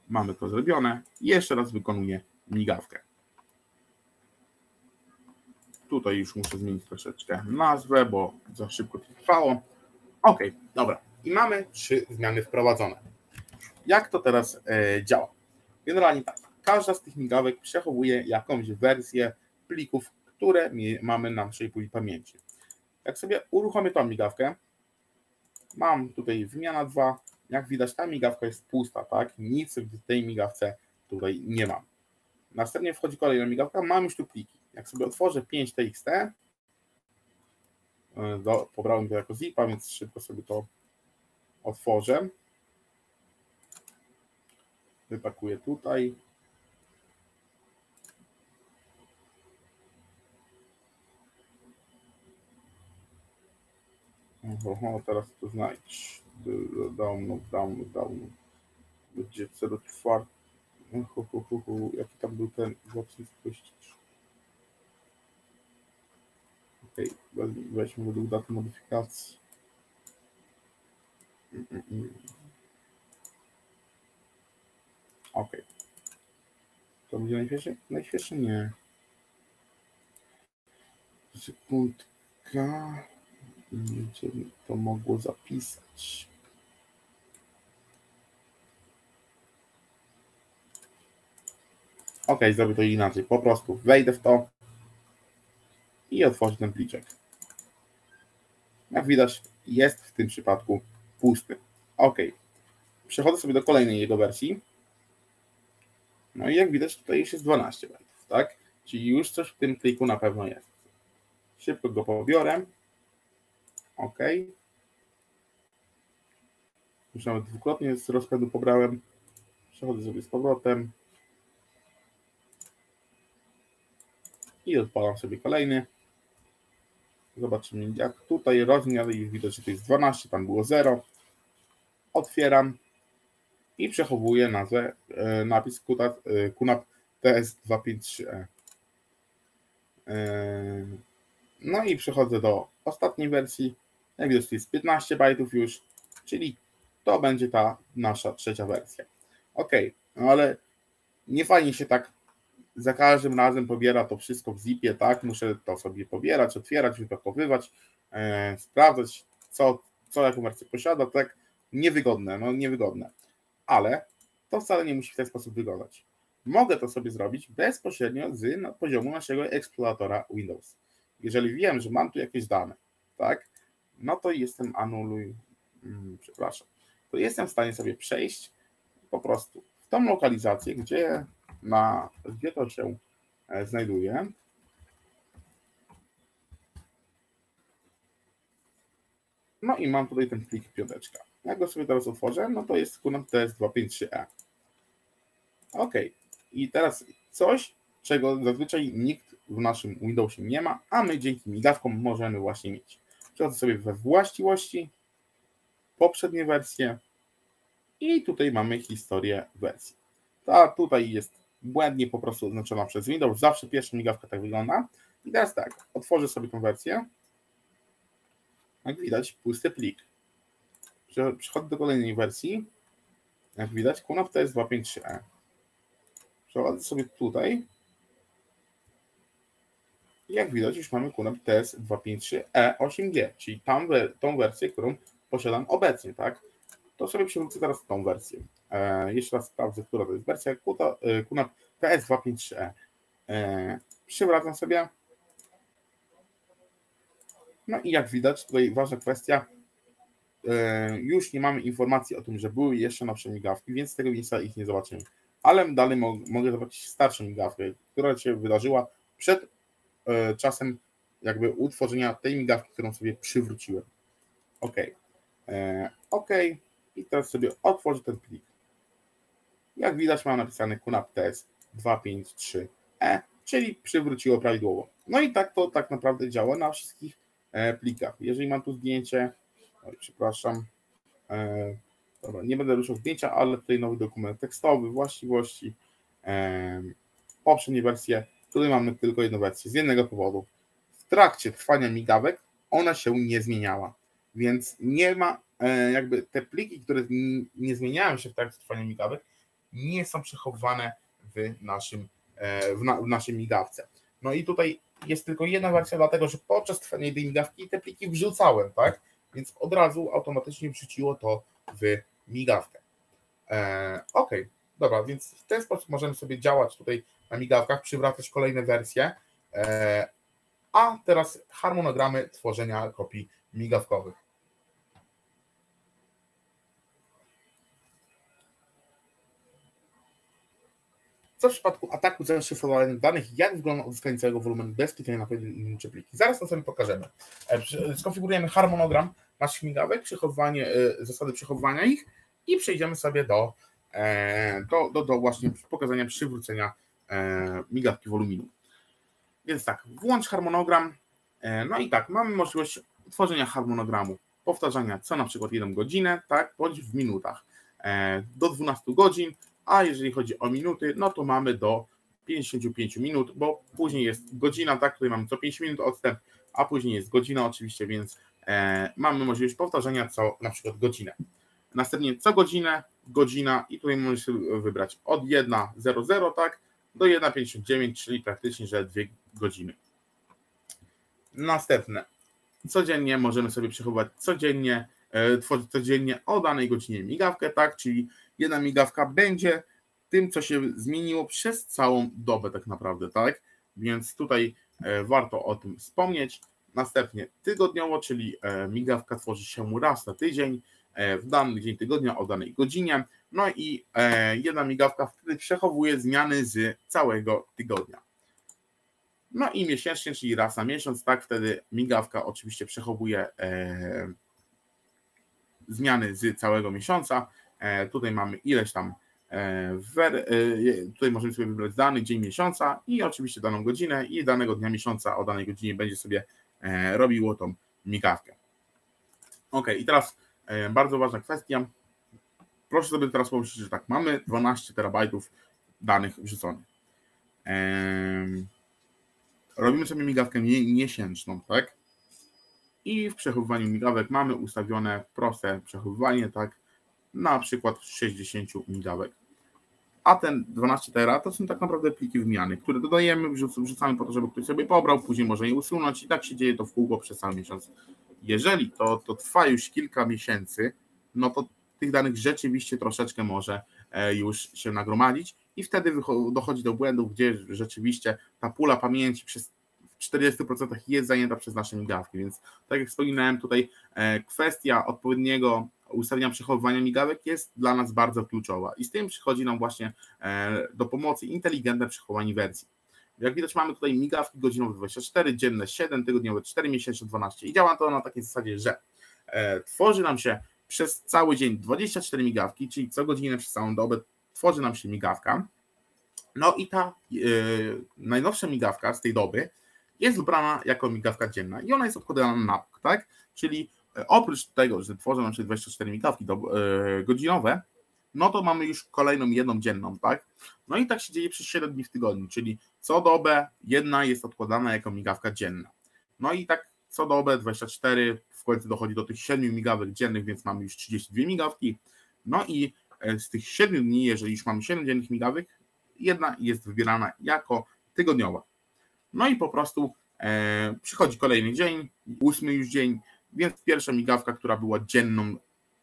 Mamy to zrobione. Jeszcze raz wykonuję migawkę. Tutaj już muszę zmienić troszeczkę nazwę, bo za szybko to trwało. OK, dobra. I mamy trzy zmiany wprowadzone. Jak to teraz e, działa? Generalnie tak. Każda z tych migawek przechowuje jakąś wersję plików, które mamy na naszej puli pamięci. Jak sobie uruchomię tą migawkę, mam tutaj wymiana 2. Jak widać, ta migawka jest pusta, tak? Nic w tej migawce tutaj nie mam. Następnie wchodzi kolejna migawka, mam już tu pliki. Jak sobie otworzę 5txt, e, do, pobrałem to jako zipa, więc szybko sobie to otworzę. Wypakuję tutaj. Oho, teraz to znajdź. Download, download, download. Będzie 04. Hu, hu, hu, hu. Jaki tam był ten opcji spuścić? Ok, weźmy według daty modyfikacji. Mm, mm, mm. Ok. To będzie najświeższe? Najświeższe nie. Sekundka. Gdzie to mogło zapisać? Ok, zrobię to inaczej. Po prostu wejdę w to i otworzę ten pliczek. Jak widać, jest w tym przypadku pusty. Ok. Przechodzę sobie do kolejnej jego wersji. No i jak widać, tutaj już jest 12 bajtów, tak? Czyli już coś w tym pliku na pewno jest. Szybko go pobiorę. OK. Już nawet dwukrotnie z rozkładu pobrałem. Przechodzę sobie z powrotem. I odpalam sobie kolejny. Zobaczymy jak tutaj rozmiar i widać, że to jest 12, tam było 0. Otwieram i przechowuję nazwę, e, napis QNAP TS253E. E, no i przechodzę do ostatniej wersji. Jak widać, jest 15 bajtów już, czyli to będzie ta nasza trzecia wersja. Ok, no ale nie fajnie się tak za każdym razem pobiera to wszystko w zipie, tak? Muszę to sobie pobierać, otwierać, wypakowywać, e, sprawdzać, co, co jaką wersję posiada, tak? Niewygodne, no niewygodne. Ale to wcale nie musi w ten sposób wyglądać. Mogę to sobie zrobić bezpośrednio z poziomu naszego eksploratora Windows. Jeżeli wiem, że mam tu jakieś dane, tak? No to jestem anuluj, hmm, przepraszam. to jestem w stanie sobie przejść po prostu w tą lokalizację, gdzie, na, gdzie to się e, znajduje. No i mam tutaj ten plik piąteczka. Jak go sobie teraz otworzę, no to jest QNAP TS253E. OK. I teraz coś, czego zazwyczaj nikt w naszym Windowsie nie ma, a my dzięki migawkom możemy właśnie mieć. Przechodzę sobie we właściwości, poprzednie wersje i tutaj mamy historię wersji. Ta tutaj jest błędnie po prostu oznaczona przez Windows. Zawsze pierwsza migawka tak wygląda. I teraz tak, otworzę sobie tą wersję. Jak widać, pusty plik. Przechodzę do kolejnej wersji. Jak widać, QNAP to jest 253E. Przechodzę sobie tutaj. Jak widać, już mamy QNAP TS253E8G, czyli tam, tą wersję, którą posiadam obecnie, tak? To sobie przywrócę teraz tą wersję. E, jeszcze raz sprawdzę, która to jest wersja QNAP TS253E. E, przywracam sobie. No i jak widać, tutaj ważna kwestia, e, już nie mamy informacji o tym, że były jeszcze nowsze migawki, więc z tego miejsca ich nie zobaczymy. Ale dalej mo mogę zobaczyć starszą migawkę, która się wydarzyła przed e, czasem jakby utworzenia tej migawki, którą sobie przywróciłem. OK. E, OK. I teraz sobie otworzę ten plik. Jak widać, mam napisane QNAP TS 253E, czyli przywróciło prawidłowo. No i tak to tak naprawdę działa na wszystkich e, plikach. Jeżeli mam tu zdjęcie, oj, przepraszam, e, dobra, nie będę ruszał zdjęcia, ale tutaj nowy dokument tekstowy, właściwości, e, poprzednie wersje, tutaj mamy tylko jedną wersję, z jednego powodu. W trakcie trwania migawek ona się nie zmieniała, więc nie ma jakby te pliki, które nie zmieniają się w trakcie trwania migawek, nie są przechowywane w naszym, w, na, w naszej migawce. No i tutaj jest tylko jedna wersja, dlatego że podczas trwania tej migawki te pliki wrzucałem, tak? Więc od razu automatycznie wrzuciło to w migawkę. E, ok, dobra, więc w ten sposób możemy sobie działać tutaj na migawkach, przywracać kolejne wersje. E, a teraz harmonogramy tworzenia kopii migawkowych. Co w przypadku ataku zaszyfrowanych danych, jak wygląda odzyskanie całego wolumenu bez klikania na pojedyncze pliki? Zaraz to sobie pokażemy. Skonfigurujemy harmonogram naszych migawek, przechowywanie, zasady przechowywania ich i przejdziemy sobie do, do, do, do właśnie pokazania przywrócenia migawki woluminu. Więc tak, włącz harmonogram. No i tak, mamy możliwość tworzenia harmonogramu, powtarzania co na przykład 1 godzinę, tak, bądź w minutach. Do 12 godzin a jeżeli chodzi o minuty, no to mamy do 55 minut, bo później jest godzina, tak, tutaj mamy co 5 minut odstęp, a później jest godzina oczywiście, więc e, mamy możliwość powtarzania co na przykład godzinę. Następnie co godzinę, godzina i tutaj sobie wybrać od 1.00, tak, do 1.59, czyli praktycznie, że dwie godziny. Następne. Codziennie możemy sobie przechowywać codziennie, e, tworzyć codziennie o danej godzinie migawkę, tak, czyli jedna migawka będzie tym, co się zmieniło przez całą dobę tak naprawdę, tak? Więc tutaj e, warto o tym wspomnieć. Następnie tygodniowo, czyli e, migawka tworzy się raz na tydzień, w dany dzień tygodnia o danej godzinie. No i jedna migawka wtedy przechowuje zmiany z całego tygodnia. No i miesięcznie, czyli raz na miesiąc, tak, wtedy migawka oczywiście przechowuje zmiany z całego miesiąca. E, tutaj mamy ileś tam, e, e, tutaj możemy sobie wybrać dany dzień miesiąca i oczywiście daną godzinę i danego dnia miesiąca o danej godzinie będzie sobie robiło tą migawkę. Ok, i teraz bardzo ważna kwestia. Proszę sobie teraz pomyśleć, że tak, mamy 12 terabajtów danych wrzuconych. Robimy sobie migawkę miesięczną, tak? I w przechowywaniu migawek mamy ustawione proste przechowywanie, tak? na przykład 60 migawek. A ten 12 tera to są tak naprawdę pliki wymiany, które dodajemy, wrzucamy po to, żeby ktoś sobie pobrał, później może je usunąć i tak się dzieje to w kółko przez cały miesiąc. Jeżeli to, to trwa już kilka miesięcy, no to tych danych rzeczywiście troszeczkę może e, już się nagromadzić. I wtedy dochodzi do błędów, gdzie rzeczywiście ta pula pamięci przez 40% jest zajęta przez nasze migawki, więc tak jak wspominałem tutaj, e, kwestia odpowiedniego ustawienia przechowywania migawek jest dla nas bardzo kluczowa. I z tym przychodzi nam właśnie do pomocy inteligentne przechowanie wersji. Jak widać mamy tutaj migawki godzinowe 24, dzienne 7, tygodniowe 4, miesięczne 12 i działa to na takiej zasadzie, że tworzy nam się przez cały dzień 24 migawki, czyli co godzinę przez całą dobę tworzy nam się migawka. No i ta yy, najnowsza migawka z tej doby jest wybrana jako migawka dzienna i ona jest odkładana na bok, tak? Czyli e, oprócz tego, że tworzą nam się 24 migawki do, yy, godzinowe, no to mamy już kolejną jedną dzienną, tak? No i tak się dzieje przez 7 dni w tygodniu, czyli co dobę jedna jest odkładana jako migawka dzienna. No i tak co dobę 24 w końcu dochodzi do tych 7 migawek dziennych, więc mamy już 32 migawki. No i e, z tych 7 dni, jeżeli już mamy 7 dziennych migawek, jedna jest wybierana jako tygodniowa. No i po prostu e, przychodzi kolejny dzień, ósmy już dzień, więc pierwsza migawka, która była dzienną,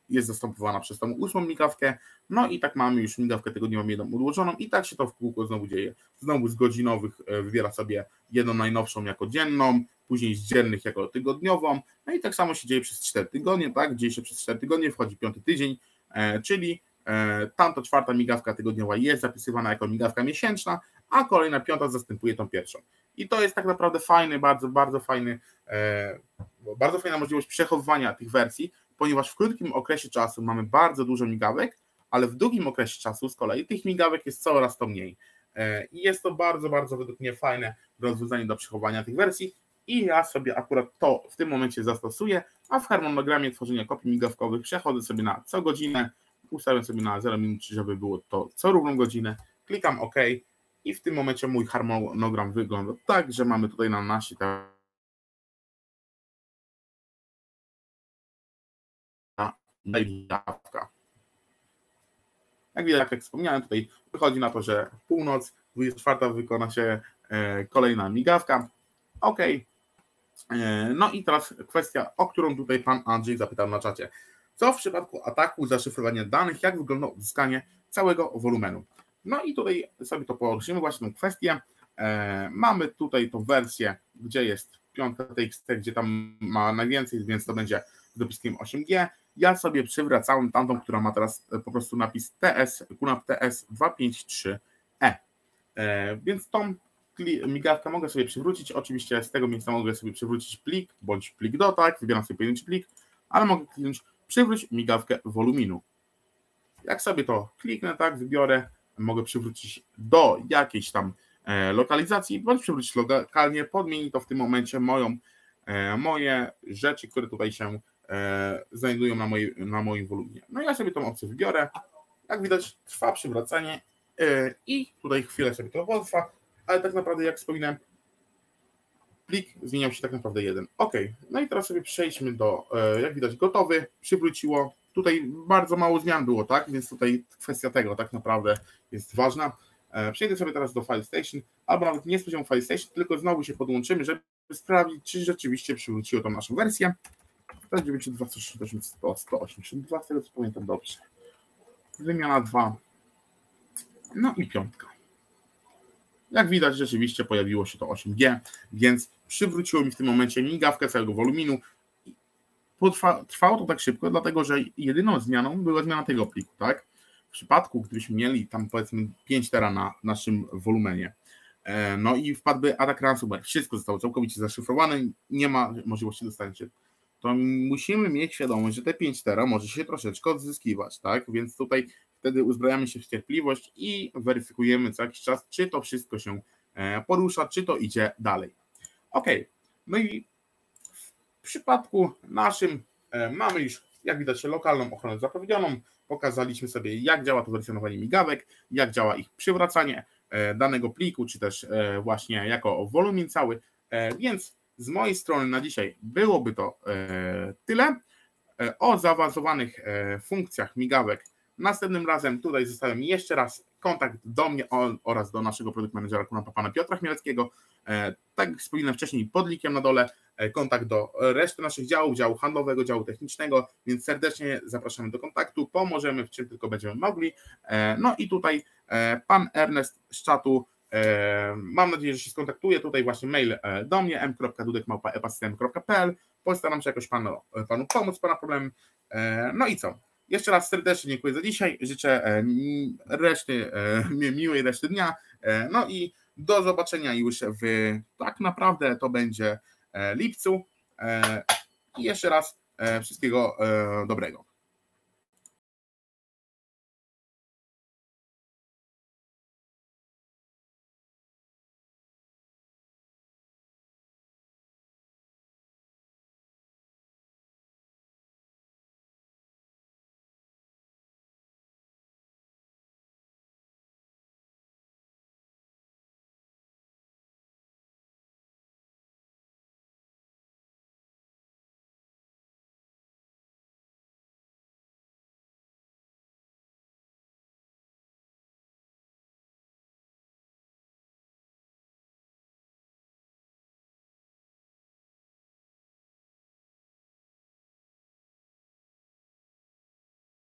jest zastępowana przez tą ósmą migawkę, no i tak mamy już migawkę tygodniową jedną odłożoną i tak się to w kółko znowu dzieje. Znowu z godzinowych e, wybiera sobie jedną najnowszą jako dzienną, później z dziennych jako tygodniową, no i tak samo się dzieje przez 4 tygodnie, tak, dzieje się przez 4 tygodnie, wchodzi piąty tydzień, e, czyli e, tamto czwarta migawka tygodniowa jest zapisywana jako migawka miesięczna, a kolejna piąta zastępuje tą pierwszą. I to jest tak naprawdę fajny, bardzo, bardzo fajny, bardzo fajna możliwość przechowywania tych wersji, ponieważ w krótkim okresie czasu mamy bardzo dużo migawek, ale w długim okresie czasu z kolei tych migawek jest coraz to mniej. I jest to bardzo, bardzo według mnie fajne rozwiązanie do przechowania tych wersji i ja sobie akurat to w tym momencie zastosuję, a w harmonogramie tworzenia kopii migawkowych przechodzę sobie na co godzinę, ustawiam sobie na 0 minut, żeby było to co równą godzinę, klikam OK i w tym momencie mój harmonogram wygląda tak, że mamy tutaj na nasi migawka. Jak widać, jak wspomniałem, tutaj wychodzi na to, że północ, 24 wykona się e, kolejna migawka. OK, E, no i teraz kwestia, o którą tutaj pan Andrzej zapytał na czacie. Co w przypadku ataku zaszyfrowania danych, jak wygląda uzyskanie całego wolumenu? No i tutaj sobie to poruszymy, właśnie tę kwestię. E, mamy tutaj tą wersję, gdzie jest piątka TXT, gdzie tam ma najwięcej, więc to będzie z dopiskiem 8G. Ja sobie przywracałem tamtą, która ma teraz po prostu napis TS, QNAP TS 253E. E, więc tą migawkę mogę sobie przywrócić. Oczywiście z tego miejsca mogę sobie przywrócić plik bądź plik do, tak, wybieram sobie pojedynczy plik, ale mogę kliknąć przywróć migawkę woluminu. Jak sobie to kliknę, tak, wybiorę, mogę przywrócić do jakiejś tam e, lokalizacji, bądź przywrócić lokalnie, podmieni to w tym momencie moją, e, moje rzeczy, które tutaj się e, znajdują na, mojej, na moim woluminie. No ja sobie tą opcję wybiorę. Jak widać, trwa przywracanie i tutaj chwilę sobie to potrwa ale tak naprawdę jak wspominałem, plik zmieniał się tak naprawdę jeden. Ok, no i teraz sobie przejdźmy do, e, jak widać, gotowy, przywróciło. Tutaj bardzo mało zmian było, tak? Więc tutaj kwestia tego tak naprawdę jest ważna. E, przejdę sobie teraz do File Station, albo nawet nie z poziomu File Station, tylko znowu się podłączymy, żeby sprawdzić, czy rzeczywiście przywróciło tą naszą wersję. To jest 92, 182, 182, z tego co pamiętam dobrze. Wymiana 2. No i piątka. Jak widać, rzeczywiście pojawiło się to 8G, więc przywróciło mi w tym momencie migawkę całego woluminu. Potrwa, trwało to tak szybko, dlatego że jedyną zmianą była zmiana tego pliku, tak? W przypadku, gdybyśmy mieli tam powiedzmy 5 tera na naszym wolumenie, e, no i wpadłby atak ransomware, wszystko zostało całkowicie zaszyfrowane, nie ma możliwości dostania się, to musimy mieć świadomość, że te 5 tera może się troszeczkę odzyskiwać, tak? Więc tutaj Wtedy uzbrajamy się w cierpliwość i weryfikujemy co jakiś czas, czy to wszystko się e, porusza, czy to idzie dalej. Ok, no i w przypadku naszym e, mamy już, jak widać, lokalną ochronę zapowiedzianą. Pokazaliśmy sobie, jak działa to wersjonowanie migawek, jak działa ich przywracanie e, danego pliku, czy też właśnie jako wolumin cały. Więc z mojej strony na dzisiaj byłoby to tyle. O zaawansowanych funkcjach migawek Następnym razem tutaj zostawiam jeszcze raz kontakt do mnie oraz do naszego produkt managera pana Piotra Chmielewskiego. E, tak jak wspominałem wcześniej, pod linkiem na dole e, kontakt do reszty naszych działów, działu handlowego, działu technicznego, więc serdecznie zapraszamy do kontaktu, pomożemy w czym tylko będziemy mogli. E, no i tutaj pan Ernest z czatu, mam nadzieję, że się skontaktuje, tutaj właśnie mail do mnie m.dudek.epasystem.pl Postaram się jakoś panu, panu pomóc, pana problemem. E, No i co? Jeszcze raz serdecznie dziękuję za dzisiaj. Życzę e, reszty, e, mi- miłej reszty dnia. E, No i do zobaczenia już w tak naprawdę to będzie e, lipcu. E, I jeszcze raz e, wszystkiego e, dobrego.